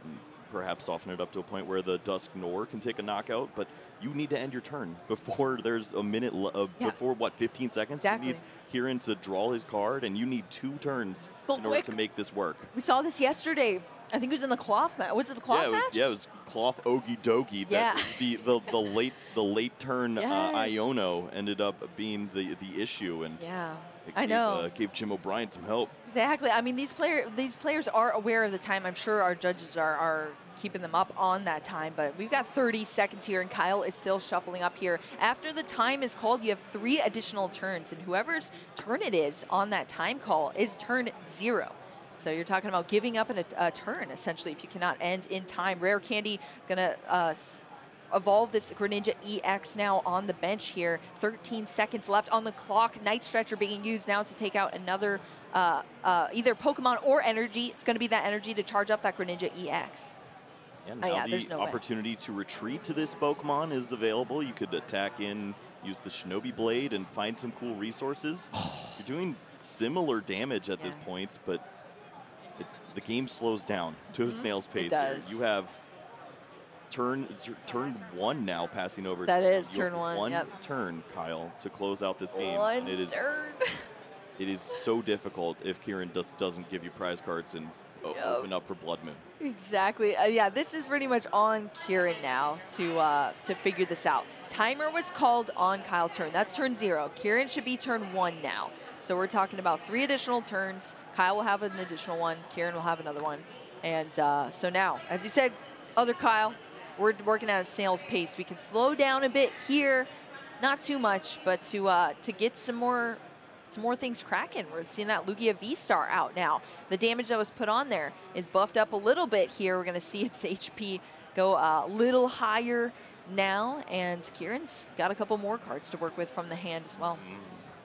and perhaps soften it up to a point where the Dusknoir can take a knockout, but you need to end your turn <laughs> before there's a minute, uh, yeah. before what, 15 seconds? Exactly. You need Ciaran to draw his card, and you need two turns Go in quick. order to make this work. We saw this yesterday. I think it was in the cloth match. Was it the cloth yeah, it was, match? Yeah, it was cloth Okie Dokie. Yeah. <laughs> the, the, the late the late turn yes. uh, Iono ended up being the the issue, and yeah, it I gave, know. Uh, gave Jim O'Brien some help. Exactly. I mean, these player these players are aware of the time. I'm sure our judges are, are keeping them up on that time. But we've got 30 seconds here, and Kyle is still shuffling up here. After the time is called, you have three additional turns, and whoever's turn it is on that time call is turn zero. So you're talking about giving up a, a turn, essentially, if you cannot end in time. Rare Candy gonna uh, evolve this Greninja EX now on the bench here. 13 seconds left on the clock. Night Stretcher being used now to take out another uh, uh, either Pokemon or energy. It's going to be that energy to charge up that Greninja EX. And now oh, yeah, the no opportunity way. to retreat to this Pokemon is available. You could attack in, use the Shinobi Blade, and find some cool resources. <sighs> You're doing similar damage at yeah. this point, but it, the game slows down to a mm -hmm. snail's pace. It does. Here. You have turn turn one now passing over. That is turn one. One yep. turn, Kyle, to close out this game. One and it is turn. <laughs> it is so difficult if Ciaran just doesn't give you prize cards and yep. open up for Blood Moon. Exactly. Uh, yeah, this is pretty much on Ciaran now to uh, to figure this out. Timer was called on Kyle's turn. That's turn zero. Ciaran should be turn one now. So we're talking about three additional turns. Kyle will have an additional one. Ciaran will have another one. And uh, so now, as you said, other Kyle, we're working at a snail's pace. We can slow down a bit here, not too much, but to uh, to get some more some more things cracking. We're seeing that Lugia V-Star out now. The damage that was put on there is buffed up a little bit here. We're going to see its <laughs> HP go a little higher now, and Ciaran's got a couple more cards to work with from the hand as well.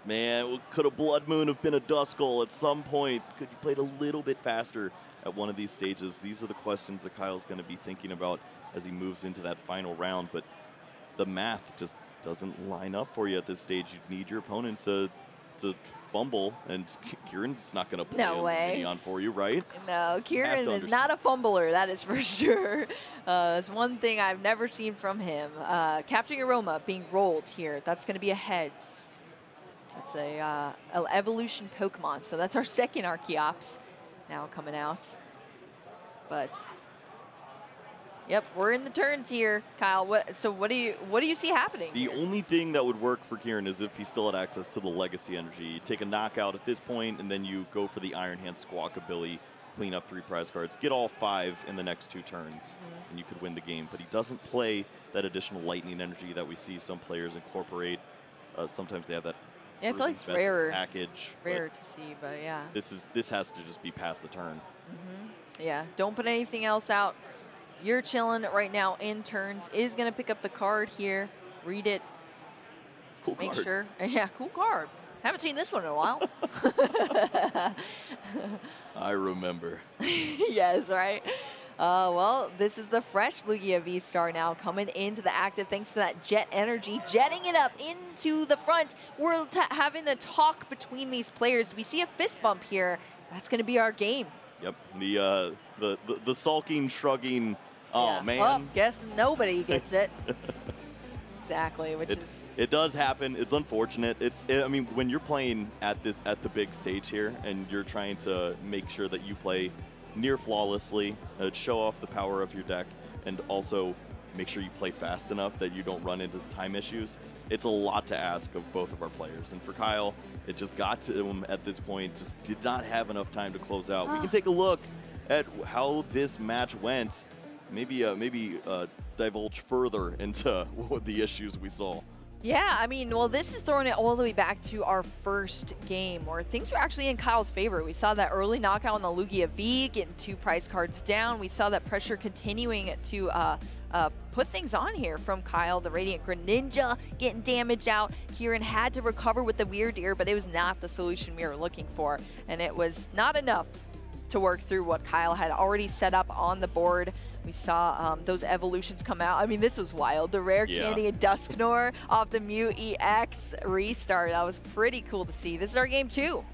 Man, could a Blood Moon have been a Duskull at some point? Could you played a little bit faster at one of these stages? These are the questions that Kyle's going to be thinking about as he moves into that final round, but the math just doesn't line up for you at this stage. You need your opponent to to fumble, and <laughs> Ciaran's not going to play no way. on for you, right? No, Ciaran is not a fumbler, that is for <laughs> sure. Uh, that's one thing I've never seen from him. Uh, Capturing Aroma being rolled here, that's going to be a heads. That's a uh, evolution Pokemon, so that's our second Archeops now coming out. But Yep, we're in the turns here, Kyle. What, so what do you what do you see happening? The here? only thing that would work for Ciaran is if he still had access to the legacy energy. You take a knockout at this point, and then you go for the Iron Hand Squawkabilly, clean up three prize cards, get all five in the next two turns, mm. and you could win the game. But he doesn't play that additional lightning energy that we see some players incorporate. Uh, sometimes they have that. Yeah, I feel like it's rarer package. Rare to see, but yeah. This is this has to just be past the turn. Mm -hmm. Yeah, don't put anything else out you're chilling right now in turns. Is going to pick up the card here. Read it. Cool make card. sure. <laughs> Yeah, cool card. Haven't seen this one in a while. <laughs> I remember. <laughs> yes, right? Uh, well, this is the fresh Lugia V-Star now coming into the active thanks to that jet energy, jetting it up into the front. We're having a talk between these players. We see a fist bump here. That's going to be our game. Yep, the, uh, the, the, the sulking, shrugging, Oh, yeah. man. Well, guess nobody gets it. <laughs> exactly, which it, is. It does happen. It's unfortunate. It's. It, I mean, when you're playing at this at the big stage here, and you're trying to make sure that you play near flawlessly, uh, show off the power of your deck, and also make sure you play fast enough that you don't run into time issues. It's a lot to ask of both of our players. And for Kyle, it just got to him at this point, just did not have enough time to close out. We can take a look at how this match went maybe uh, maybe uh, divulge further into <laughs> what the issues we saw. Yeah, I mean, well, this is throwing it all the way back to our first game where things were actually in Kyle's favor. We saw that early knockout on the Lugia V, getting two prize cards down. We saw that pressure continuing to uh, uh, put things on here from Kyle. The Radiant Greninja getting damage out. Ciaran had to recover with the Wyrdeer, but it was not the solution we were looking for. And it was not enough to work through what Kyle had already set up on the board. We saw um, those evolutions come out. I mean, this was wild. The rare Yeah. candy and Dusknoir off the Mew EX restart. That was pretty cool to see. This is our game two.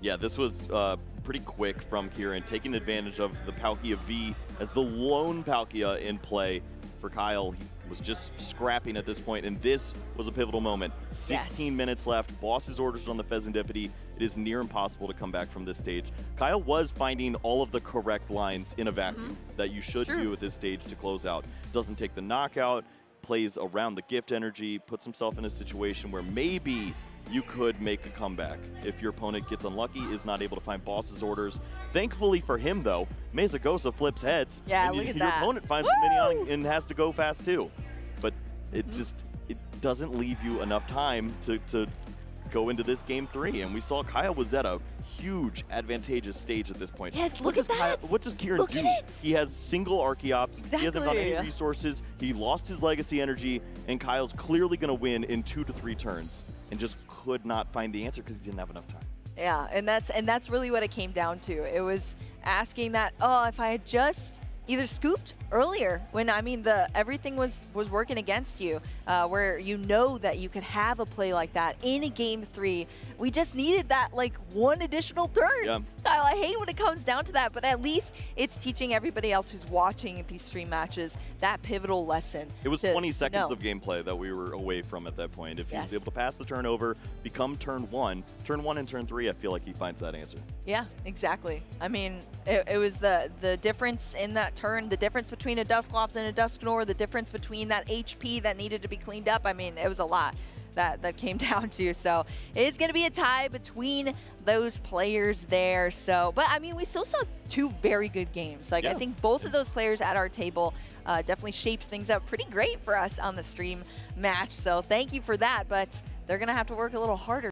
Yeah, this was uh, pretty quick from Ciaran, taking advantage of the Palkia V as the lone Palkia in play for Kyle. He was just scrapping at this point, and this was a pivotal moment. 16 Yes. minutes left. Boss's orders on the Fezandipiti. It is near impossible to come back from this stage. Kyle was finding all of the correct lines in a vacuum mm-hmm. that you should do at this stage to close out. Doesn't take the knockout, plays around the gift energy, puts himself in a situation where maybe you could make a comeback if your opponent gets unlucky, is not able to find boss's orders. Thankfully for him, though, Mesagoza flips heads. Yeah, and look y- at your that. opponent finds Woo! the minion and has to go fast too. But it Mm-hmm. just it doesn't leave you enough time to, to go into this game three. And we saw Kyle was at a huge advantageous stage at this point. Yes, What look at Kyle- that. what does Ciaran Look do? He has single Archeops. Exactly. He hasn't found any resources. He lost his legacy energy, and Kyle's clearly going to win in two to three turns, and just could not find the answer because he didn't have enough time. Yeah, and that's and that's really what it came down to. It was asking that, oh, if I had just either scooped earlier when I mean the everything was was working against you, uh, where you know that you could have a play like that in a game three. We just needed that like one additional turn. Yeah. Kyle, I hate when it comes down to that, but at least it's teaching everybody else who's watching these stream matches that pivotal lesson. It was 20 seconds know. of gameplay that we were away from at that point. If he was able to pass the turnover, become turn one, turn one and turn three, I feel like he finds that answer. Yeah, exactly. I mean, it, it was the the difference in that turn, the difference between a Dusclops and a Dusknoir, the difference between that HP that needed to be cleaned up. I mean, it was a lot that that came <laughs> down to. So it is going to be a tie between those players there. So, but I mean, we still saw two very good games. Like I think both of those players at our table uh, definitely shaped things up pretty great for us on the stream match. So thank you for that. But they're going to have to work a little harder.